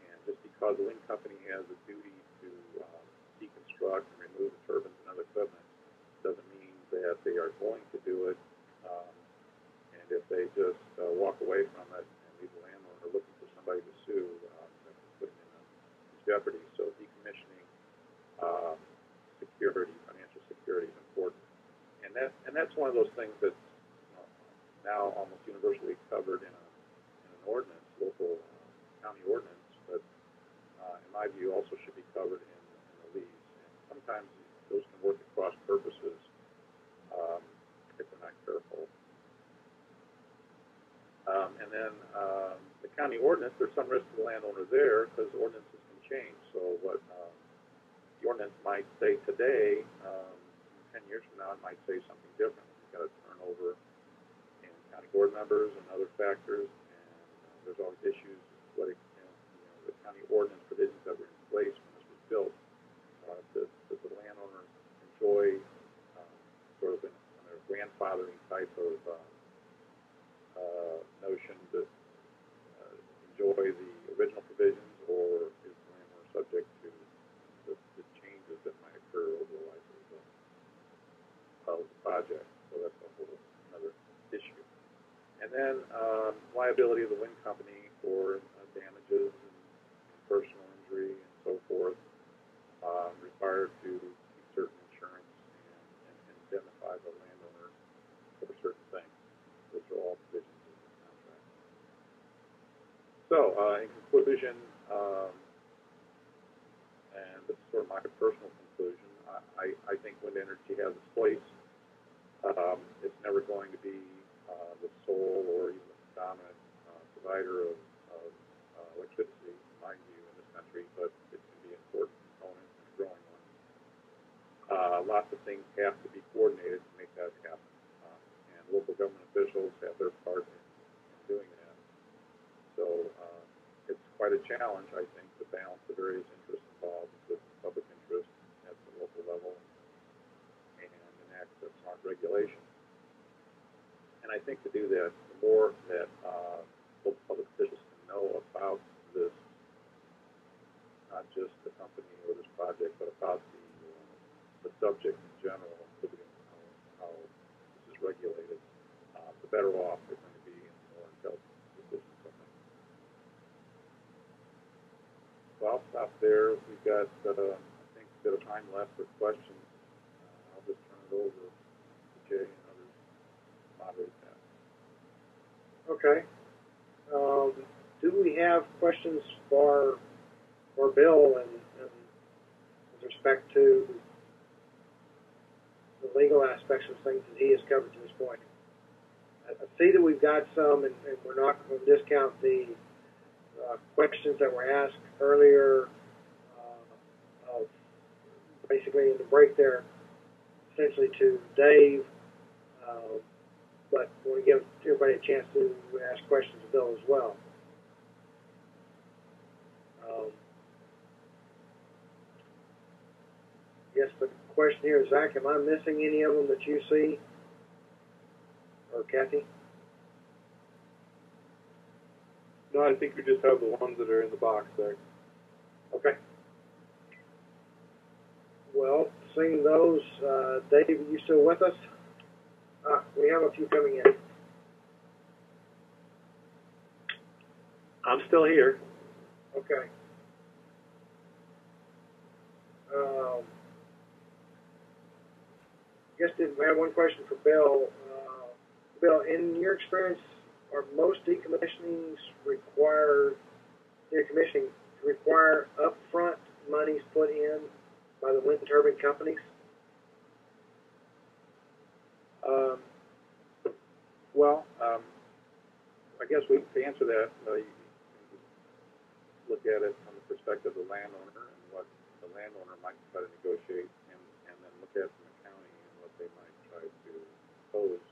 And just because the wind company has a duty to uh, deconstruct and remove the turbines and other equipment doesn't mean that they are going to do it. Um, and if they just uh, walk away from it and leave the landowner looking for somebody to sue, um, that can put them in jeopardy. So decommissioning, um, security, financial security is important. And that and that's one of those things know, now almost universally covered in, a, in an ordinance, local uh, county ordinance, but uh, in my view also should be covered in, in the lease. And sometimes those can work at cross purposes um, if we're not careful. Um, and then um, the county ordinance, there's some risk to the landowner there because ordinances can change. So what um, the ordinance might say today, um, 10 years from now, it might say something different. You've got to turn over board members and other factors, and uh, there's always issues. It, you know, the county ordinance provisions that were in place when this was built, uh, does, does the landowner enjoy um, sort of a grandfathering type of uh, uh, notion to uh, enjoy the original provisions, or is the landowner subject to the, the changes that might occur over the life of the, of the project? So that's a whole another issue. And then um, liability of the wind company for uh, damages and, and personal injury and so forth, um, required to keep certain insurance and, and, and indemnify the landowner for certain things, which are all provisions of the contract. So, uh, in conclusion, um, and this is sort of my personal conclusion, I, I, I think wind energy has its place. Um, it's never going to be um, provider of, of uh, electricity, in my view, in this country, but it can be an important component and a growing one. Uh, lots of things have to be coordinated to make that happen, um, and local government officials have their part in, in doing that. So uh, it's quite a challenge, I think, to balance the various interests involved with public interest at the local level and enact the smart regulation. And I think to do that, the more that uh, local public officials can know about this, not just the company or this project, but about the, uh, the subject in general, including how, how this is regulated, uh, the better off they're going to be and the more intelligent decisions are made. So I'll stop there. We've got, uh, I think, a bit of time left for questions. Uh, I'll just turn it over to Jay and others to moderate that. Okay. Um, do we have questions for for Bill and, and with respect to the legal aspects of things that he has covered to this point? I, see that we've got some, and, and we're not going to discount the uh, questions that were asked earlier. Uh, basically in the break there, essentially to Dave. Uh, but want to give everybody a chance to ask questions Bill as well. Um, guess the question here is, Zach, am I missing any of them that you see? Or Kathy? No, I think we just have the ones that are in the box there. Okay. Well, seeing those, uh, Dave, are you still with us? Ah, we have a few coming in. I'm still here. Okay. Um, guess did we have one question for Bill? Uh, Bill, in your experience, are most decommissionings require decommissioning require upfront monies put in by the wind turbine companies? Um, well, um, I guess we, to answer that, uh, you look at it from the perspective of the landowner and what the landowner might try to negotiate, and, and then look at from accounting and what they might try to impose.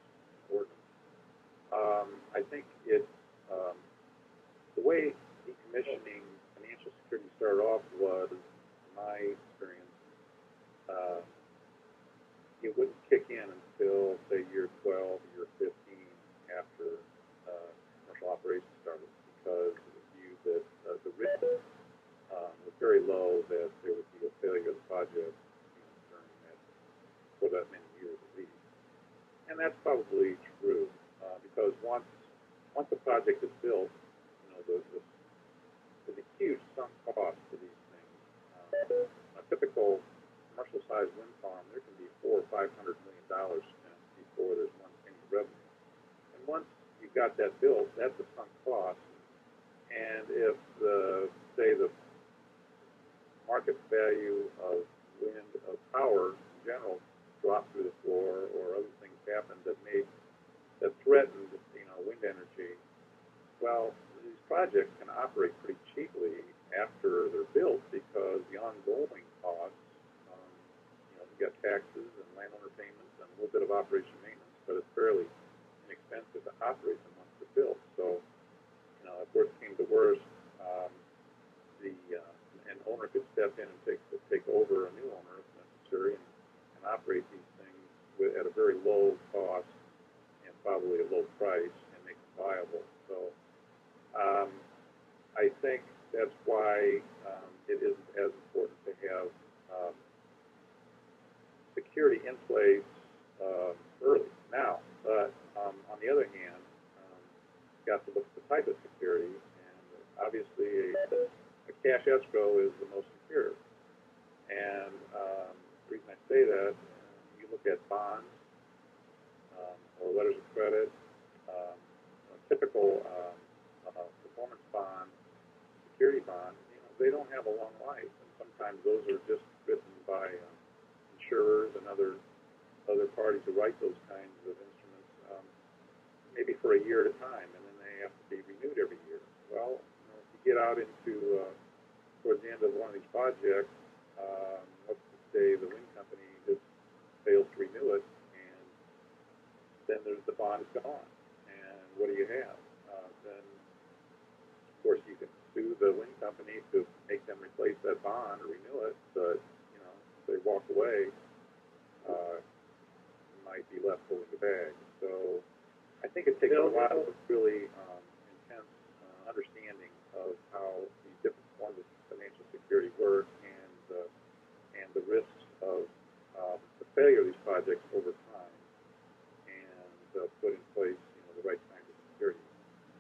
Um, I think it's um, the way decommissioning financial security started off was, my experience, uh, it wouldn't kick in until say year 12, year 15 after uh, commercial operations started because it was viewed that uh, the risk um, was very low that there would be a failure of the project during that for that many years at least. And that's probably true because once once the project is built, you know the, the there's a huge sunk cost to these things. Um, a typical commercial sized wind farm, there can be four or five hundred million dollars spent before there's one penny of revenue. And once you've got that built, that's a sunk cost. And if the say the market value of wind of power in general dropped through the floor or other things happened that made that threatened you know wind energy, well these projects can operate pretty cheaply after they're built because the ongoing costs um, you know, you got taxes and landowner payments and a little bit of operation maintenance, but it's fairly inexpensive to operate them once they're built. So, you know, if worst came to worst, um, the uh, an owner could step in and take take over a new owner if necessary and, and operate these things with, at a very low cost probably a low price and make them viable. So, um, I think that's why um, it isn't as important to have um, security in place uh, early now. But um, on the other hand, um, you have got to look at the type of security, and obviously a, a cash escrow is the most secure. And um, the reason I say that, you look at bonds or letters of credit, um, typical um, uh, performance bond, security bond, you know, they don't have a long life, and sometimes those are just written by um, insurers and other other parties who write those kinds of instruments, um, maybe for a year at a time, and then they have to be renewed every year. well, you know, if you get out into uh, towards the end of one of these projects, um, let's say the wind company just fails to renew it, then there's the bond is gone, and what do you have? Uh, then, of course, you can sue the wind company to make them replace that bond or renew it, but you know, if they walk away, uh, you might be left holding the bag. So, I think it takes a lot of really um, intense uh, understanding of how these different forms of financial security work and uh, and the risks of um, the failure of these projects over time, put in place you know the right kinds of security.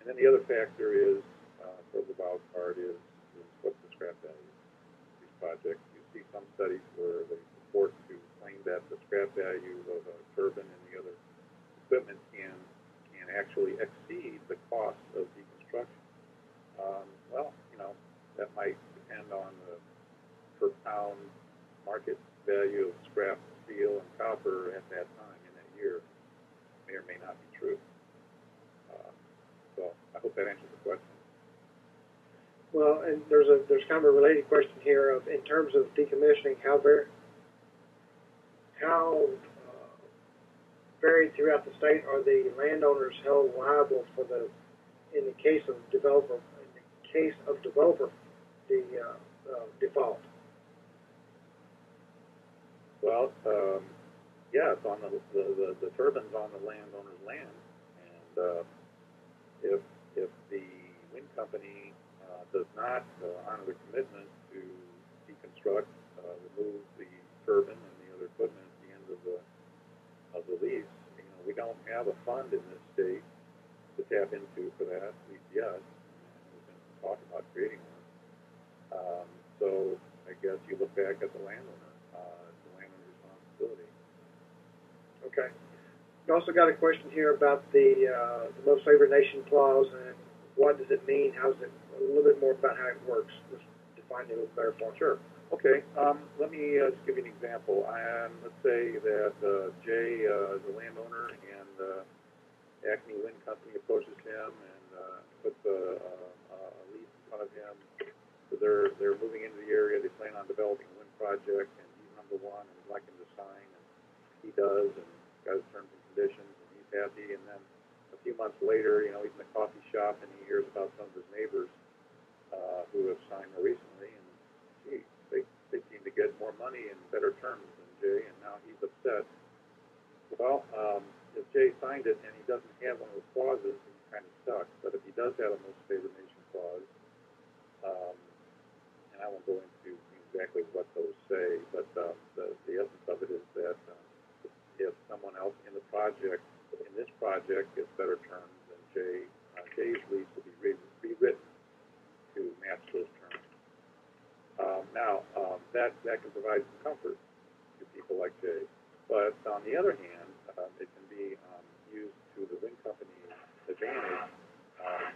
And then the other factor is uh, for the wild card is, is what's the scrap value of these projects. You see some studies where they report to claim that the scrap value of a turbine and the other equipment can can actually exceed the cost of deconstruction. Um, well, you know, that might depend on the per pound market value of scrap steel and copper at that time in that year. May or may not be true. Uh, so I hope that answers the question. Well, and there's a there's kind of a related question here of in terms of decommissioning, how very how uh, varied throughout the state are the landowners held liable for the in the case of developer in the case of developer the uh, uh, default? Well, um, yeah, it's on the, the, the, the turbine's on the landowner's land, and uh, if if the wind company uh, does not uh, honor the commitment to deconstruct, uh, remove the turbine and the other equipment at the end of the of the lease, you know, we don't have a fund in this state to tap into for that, at least yet. We've been talking about creating one. Um, so I guess you look back at the landowner, uh, the landowner's responsibility. Okay. We also got a question here about the, uh, the most favored nation clause and what does it mean? How does it a little bit more about how it works? Just define it a little better for. Sure. Okay. Um, let me uh, just give you an example. Um, let's say that uh, Jay uh, is a landowner, and uh, Acme Wind Company approaches him and uh, puts a, a, a lease in front of him. So they're they're moving into the area. They plan on developing a wind project, and he's number one, and would like him to sign, and he does, and got his terms and conditions, and he's happy. And then a few months later, you know, he's in the coffee shop, and he hears about some of his neighbors uh, who have signed more recently, and gee, they they seem to get more money and better terms than Jay, and now he's upset. Well, um, if Jay signed it and he doesn't have one of those clauses, he's kind of stuck. But if he does have a most favored nation clause, um, and I won't go into exactly what those say, but uh, the, the essence of it is that uh, if someone else in the project, in this project, gets better terms, then Jay, uh, Jay's lease will be re- rewritten to match those terms. Um, now, um, that, that can provide some comfort to people like Jay. But on the other hand, um, it can be um, used to the wind company's advantage um,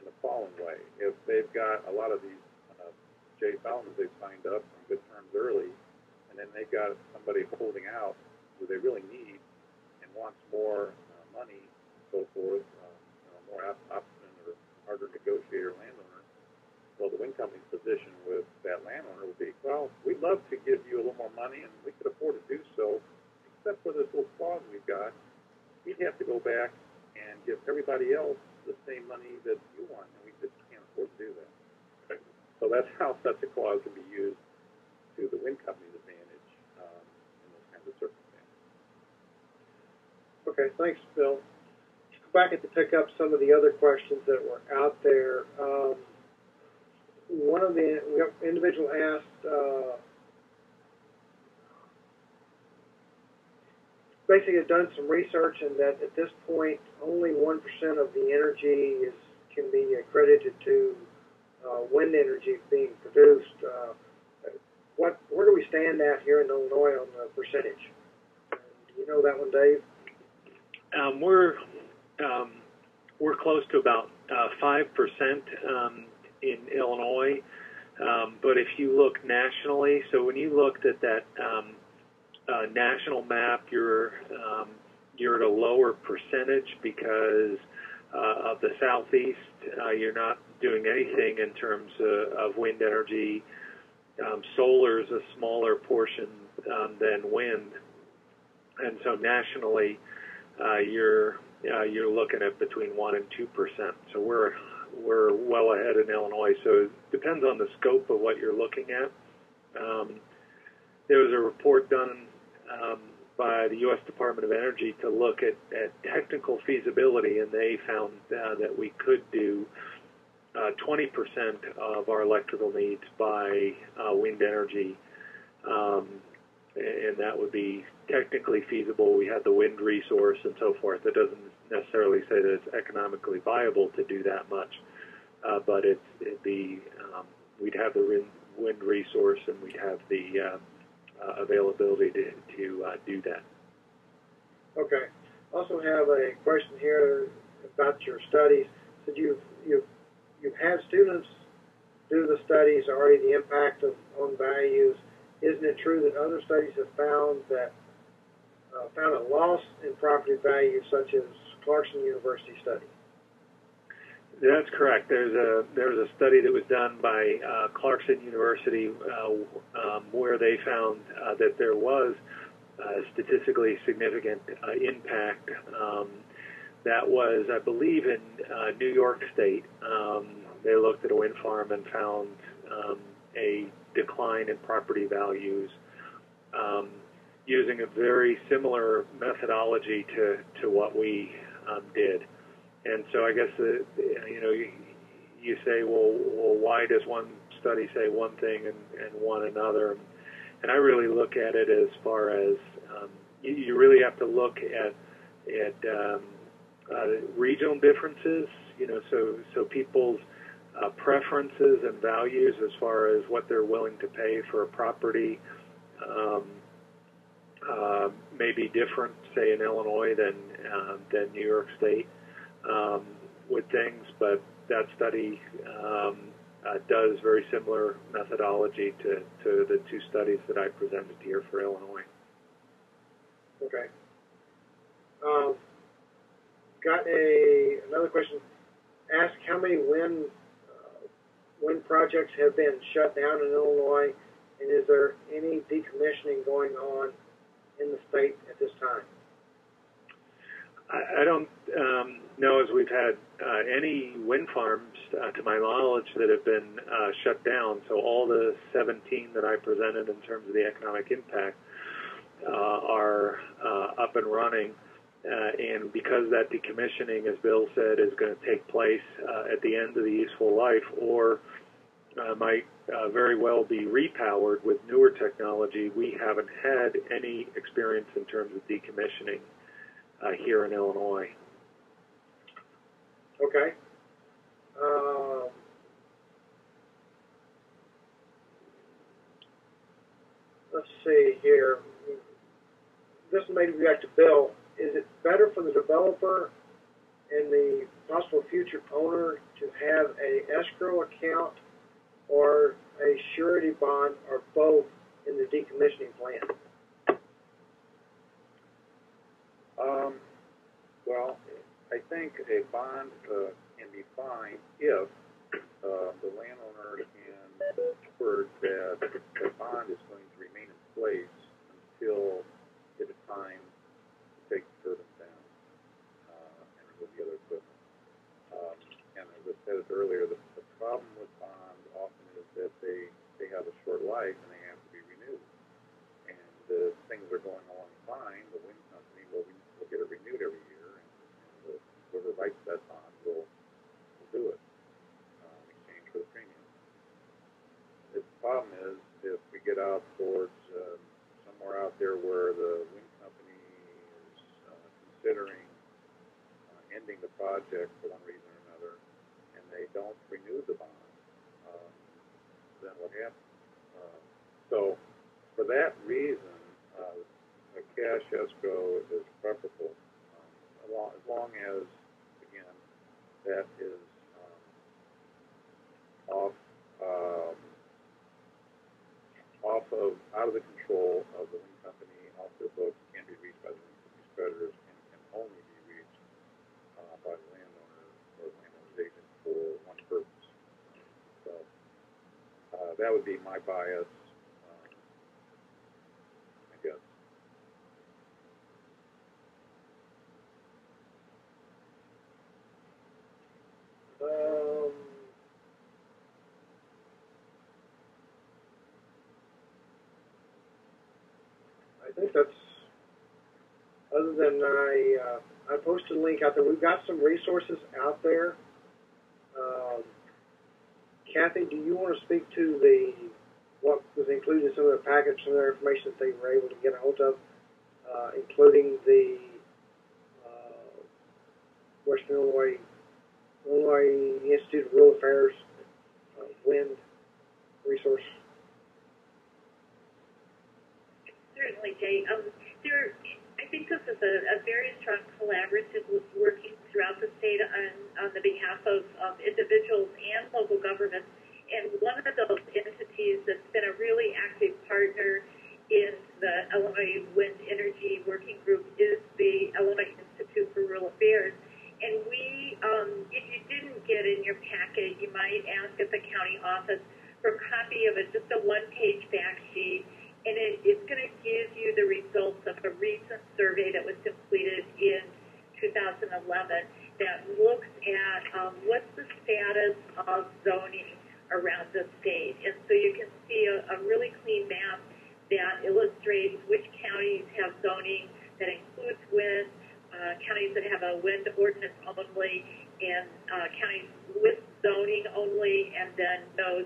in the following way. If they've got a lot of these uh, Jay Fountains they've signed up on good terms early, and then they've got somebody holding out who they really need and wants more uh, money, so forth, uh, you know, more option or harder negotiator landowner, well, the wind company's position with that landowner would be, well, we'd love to give you a little more money, and we could afford to do so, except for this little clause we've got. We'd have to go back and give everybody else the same money that you want, and we just can't afford to do that. So that's how such a clause can be used to the wind company's advantage um, in those kinds of circumstances. Okay, thanks, Bill. Let's go back and to pick up some of the other questions that were out there. Um, one of the individual asked, uh, basically had done some research and that at this point only 1% of the energy is can be accredited to uh, wind energy being produced. Uh, what, where do we stand at here in Illinois on the percentage? Do you know that one, Dave? Um, we're um, we're close to about uh, five percent um, in Illinois, um, but if you look nationally, so when you looked at that um, uh, national map, you're um, you're at a lower percentage because uh, of the southeast, uh, you're not doing anything in terms of, of wind energy. Um, solar is a smaller portion than wind, and so nationally, uh, you're uh, you're looking at between one and two percent. So we're we're well ahead in Illinois. So it depends on the scope of what you're looking at. Um, there was a report done um, by the U.S. Department of Energy to look at, at technical feasibility, and they found uh, that we could do uh, 20% of our electrical needs by uh, wind energy, um, and that would be technically feasible. We have the wind resource and so forth. That doesn't necessarily say that it's economically viable to do that much, uh, but it's, it'd be um, we'd have the wind, resource and we'd have the uh, uh, availability to, to uh, do that. Okay. Also have a question here about your studies. Did you you you've had students do the studies already the impact of on values. Isn't it true that other studies have found that uh, found a loss in property value, such as Clarkson University study? That's correct. There's a there was a study that was done by uh, Clarkson University uh, um, where they found uh, that there was statistically significant uh, impact. Um, that was, I believe, in uh, New York State. Um, they looked at a wind farm and found um, a decline in property values um, using a very similar methodology to, to what we um, did. And so I guess, the, you know, you, you say, well, well, why does one study say one thing and, and one another? And I really look at it as far as um, you, you really have to look at at um, uh, regional differences. You know, so so people's uh, preferences and values as far as what they're willing to pay for a property um, uh, may be different, say in Illinois than uh, than New York State um, with things, but that study um, uh, does very similar methodology to, to the two studies that I presented here for Illinois. Okay. Um, got a another question. Ask how many uh, wind projects have been shut down in Illinois, and is there any decommissioning going on in the state at this time? I, I don't um, know as we've had uh, any wind farms, uh, to my knowledge, that have been uh, shut down. So all the 17 that I presented in terms of the economic impact uh, are uh, up and running. Uh, and because that decommissioning, as Bill said, is going to take place uh, at the end of the useful life, or uh, might very well be repowered with newer technology, we haven't had any experience in terms of decommissioning here in Illinois. Okay. Um, let's see here. This may be back to Bill. Is it better for the developer and the possible future owner to have a escrow account or a surety bond or both in the decommissioning plan? Um, well, I think a bond uh, can be fine if uh, the landowner can assure that the bond is going to remain in place until the time to take the turbines down uh, and remove the other equipment. Um, said earlier, the, the problem with bonds often is that they, they have a short life and they have to be renewed. And uh, things are going along fine. The wind company will, will get it renewed every year, and, and the, whoever writes that bond will, will do it uh, in exchange for the premium. The problem is if we get out towards uh, somewhere out there where the wind company is uh, considering uh, ending the project for one reason or they don't renew the bond, um, then what happens? Uh, so, for that reason, uh, a cash escrow is preferable, um, as, long, as long as, again, that is um, off um, off of out of the control of the wind company, off their books, can be reached by the wind company's creditors, and can only be reached uh, by the landowner that would be my bias, um, I guess. Um, I think that's, other than I, uh, I posted a link out there. We've got some resources out there. Kathy, do you want to speak to the, what was included in some of the package, some of the information that they were able to get a hold of, uh, including the, uh, Western Illinois Illinois Institute of Rural Affairs uh, wind resource. Certainly, Jay. Um, there, I think this is a, a very strong collaborative working throughout the state on, on the behalf of, of individuals and local governments. And one of those entities that's been a really active partner in the Illinois Wind Energy Working Group is the Illinois Institute for Rural Affairs. And we, um, if you didn't get in your packet, you might ask at the county office for a copy of it, just a one-page fact sheet, and it, it's going to give you the results of a recent survey that was completed in 2011 that looks at um, what's the status of zoning around the state. And so you can see a, a really clean map that illustrates which counties have zoning that includes wind, uh, counties that have a wind ordinance only, and uh, counties with zoning only, and then no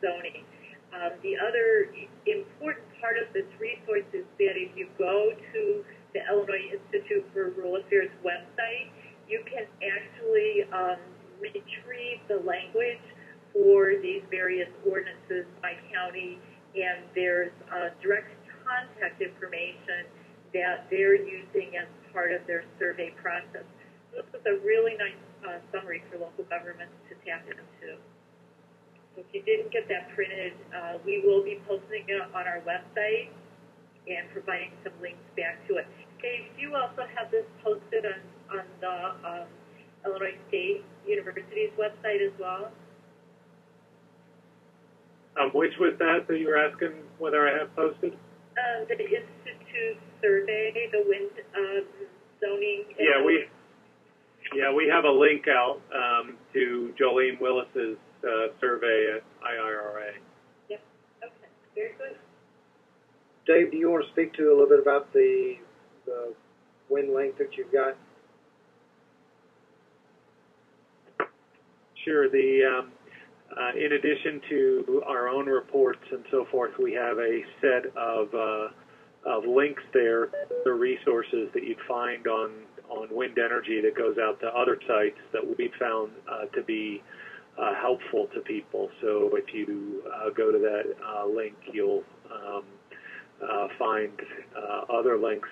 zoning. Um, the other important part of this resource is that if you go to the Illinois Institute for Rural Affairs website, you can actually um, retrieve the language for these various ordinances by county, and there's uh, direct contact information that they're using as part of their survey process. This is a really nice uh, summary for local governments to tap into. So if you didn't get that printed, uh, we will be posting it on our website and providing some links back to it. Dave, do you also have this posted on, on the um, Illinois State University's website as well? Um, which was that that you were asking whether I have posted? Uh, the Institute survey, the wind um, zoning. Yeah, we yeah we have a link out um, to Jolene Willis's uh, survey at IIRA. Yep. Okay. Very good. Dave, do you want to speak to a little bit about the the wind length that you've got? Sure. The um, uh, in addition to our own reports and so forth, we have a set of uh, of links there, the resources that you'd find on on wind energy that goes out to other sites that we found uh, to be uh, helpful to people. So if you uh, go to that uh, link, you'll um, uh, find uh, other links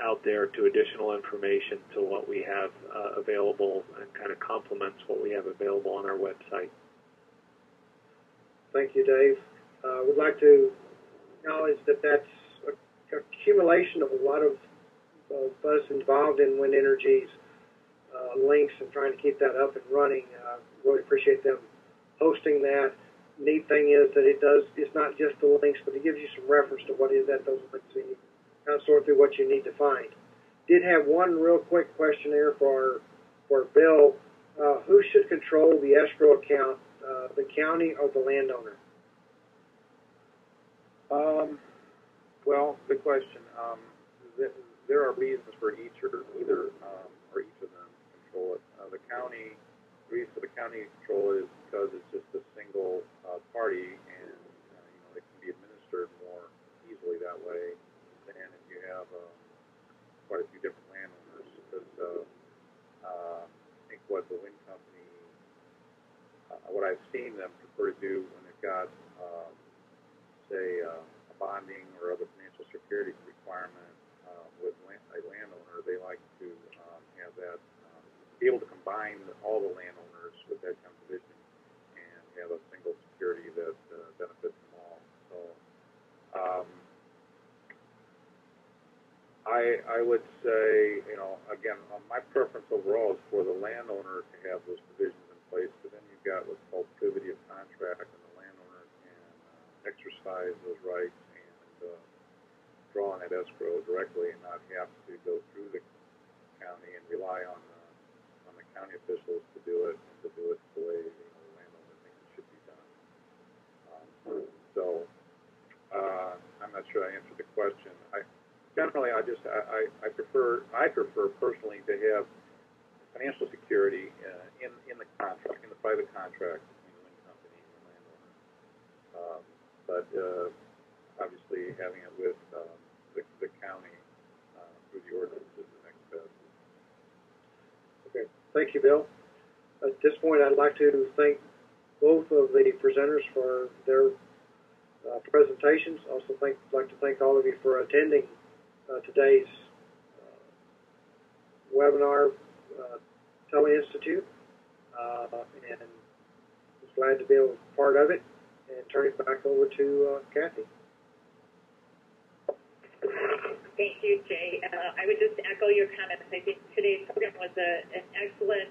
out there to additional information to what we have available and kind of complements what we have available on our website. Thank you, Dave. we'd like to acknowledge that that's accumulation of a lot of uh, us involved in wind energy's uh, links and trying to keep that up and running. Uh, really appreciate them hosting that. Neat thing is that it does, it's not just the links, but it gives you some reference to what is at those links you kind of sort through what you need to find. Did have one real quick question here for, for Bill. Uh, who should control the escrow account, uh, the county or the landowner? Um, well, good question. Um, there are reasons for each or either um, or each of them control it. Uh, the county, the reason for the county control it is because it's just a single uh, party, and uh, you know it can be administered more easily that way than if you have uh, quite a few different landowners. Because uh, uh, I think what the wind company, uh, what I've seen them prefer to do when they've got, uh, say. Uh, bonding or other financial security requirement uh, with land, a landowner, they like to um, have that, um, be able to combine all the landowners with that and have a single security that uh, benefits them all. So, um, I, I would say, you know, again, my preference overall is for the landowner to have those provisions in place, but then you've got what's called privity of contract, and the landowner can uh, exercise those rights and uh, draw on that escrow directly and not have to go through the county and rely on uh, on the county officials to do it and to do it the way you know, the landowner thinks it should be done. Um, so uh, I'm not sure I answered the question. I generally I just I, I, prefer I prefer personally to have financial security uh, in in the contract in the private contract between the company and the landowner. Um, but uh, obviously having it with um, the, the county uh, through the ordinance is the next step. Okay, thank you, Bill. At this point, I'd like to thank both of the presenters for their uh, presentations. Also, thank, like to thank all of you for attending uh, today's uh, webinar, uh, Tele Institute, uh, and glad to be a part of it. And turn it back over to uh, Kathy. Thank you, Jay. Uh, I would just echo your comments. I think today's program was a, an excellent,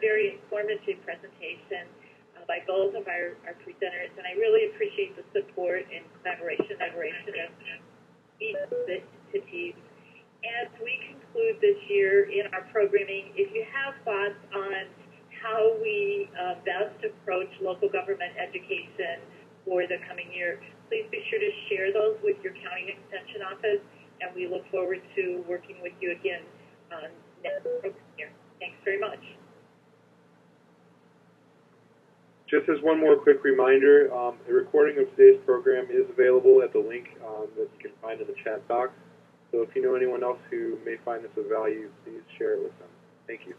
very informative presentation by both of our, our presenters, and I really appreciate the support and collaboration, of each of the entities. As we conclude this year in our programming, if you have thoughts on how we uh, best approach local government education for the coming year, please be sure to share those with your county extension office, and we look forward to working with you again um, next year. Thanks very much. Just as one more quick reminder, um, a recording of today's program is available at the link um, that you can find in the chat box. So if you know anyone else who may find this of value, please share it with them. Thank you.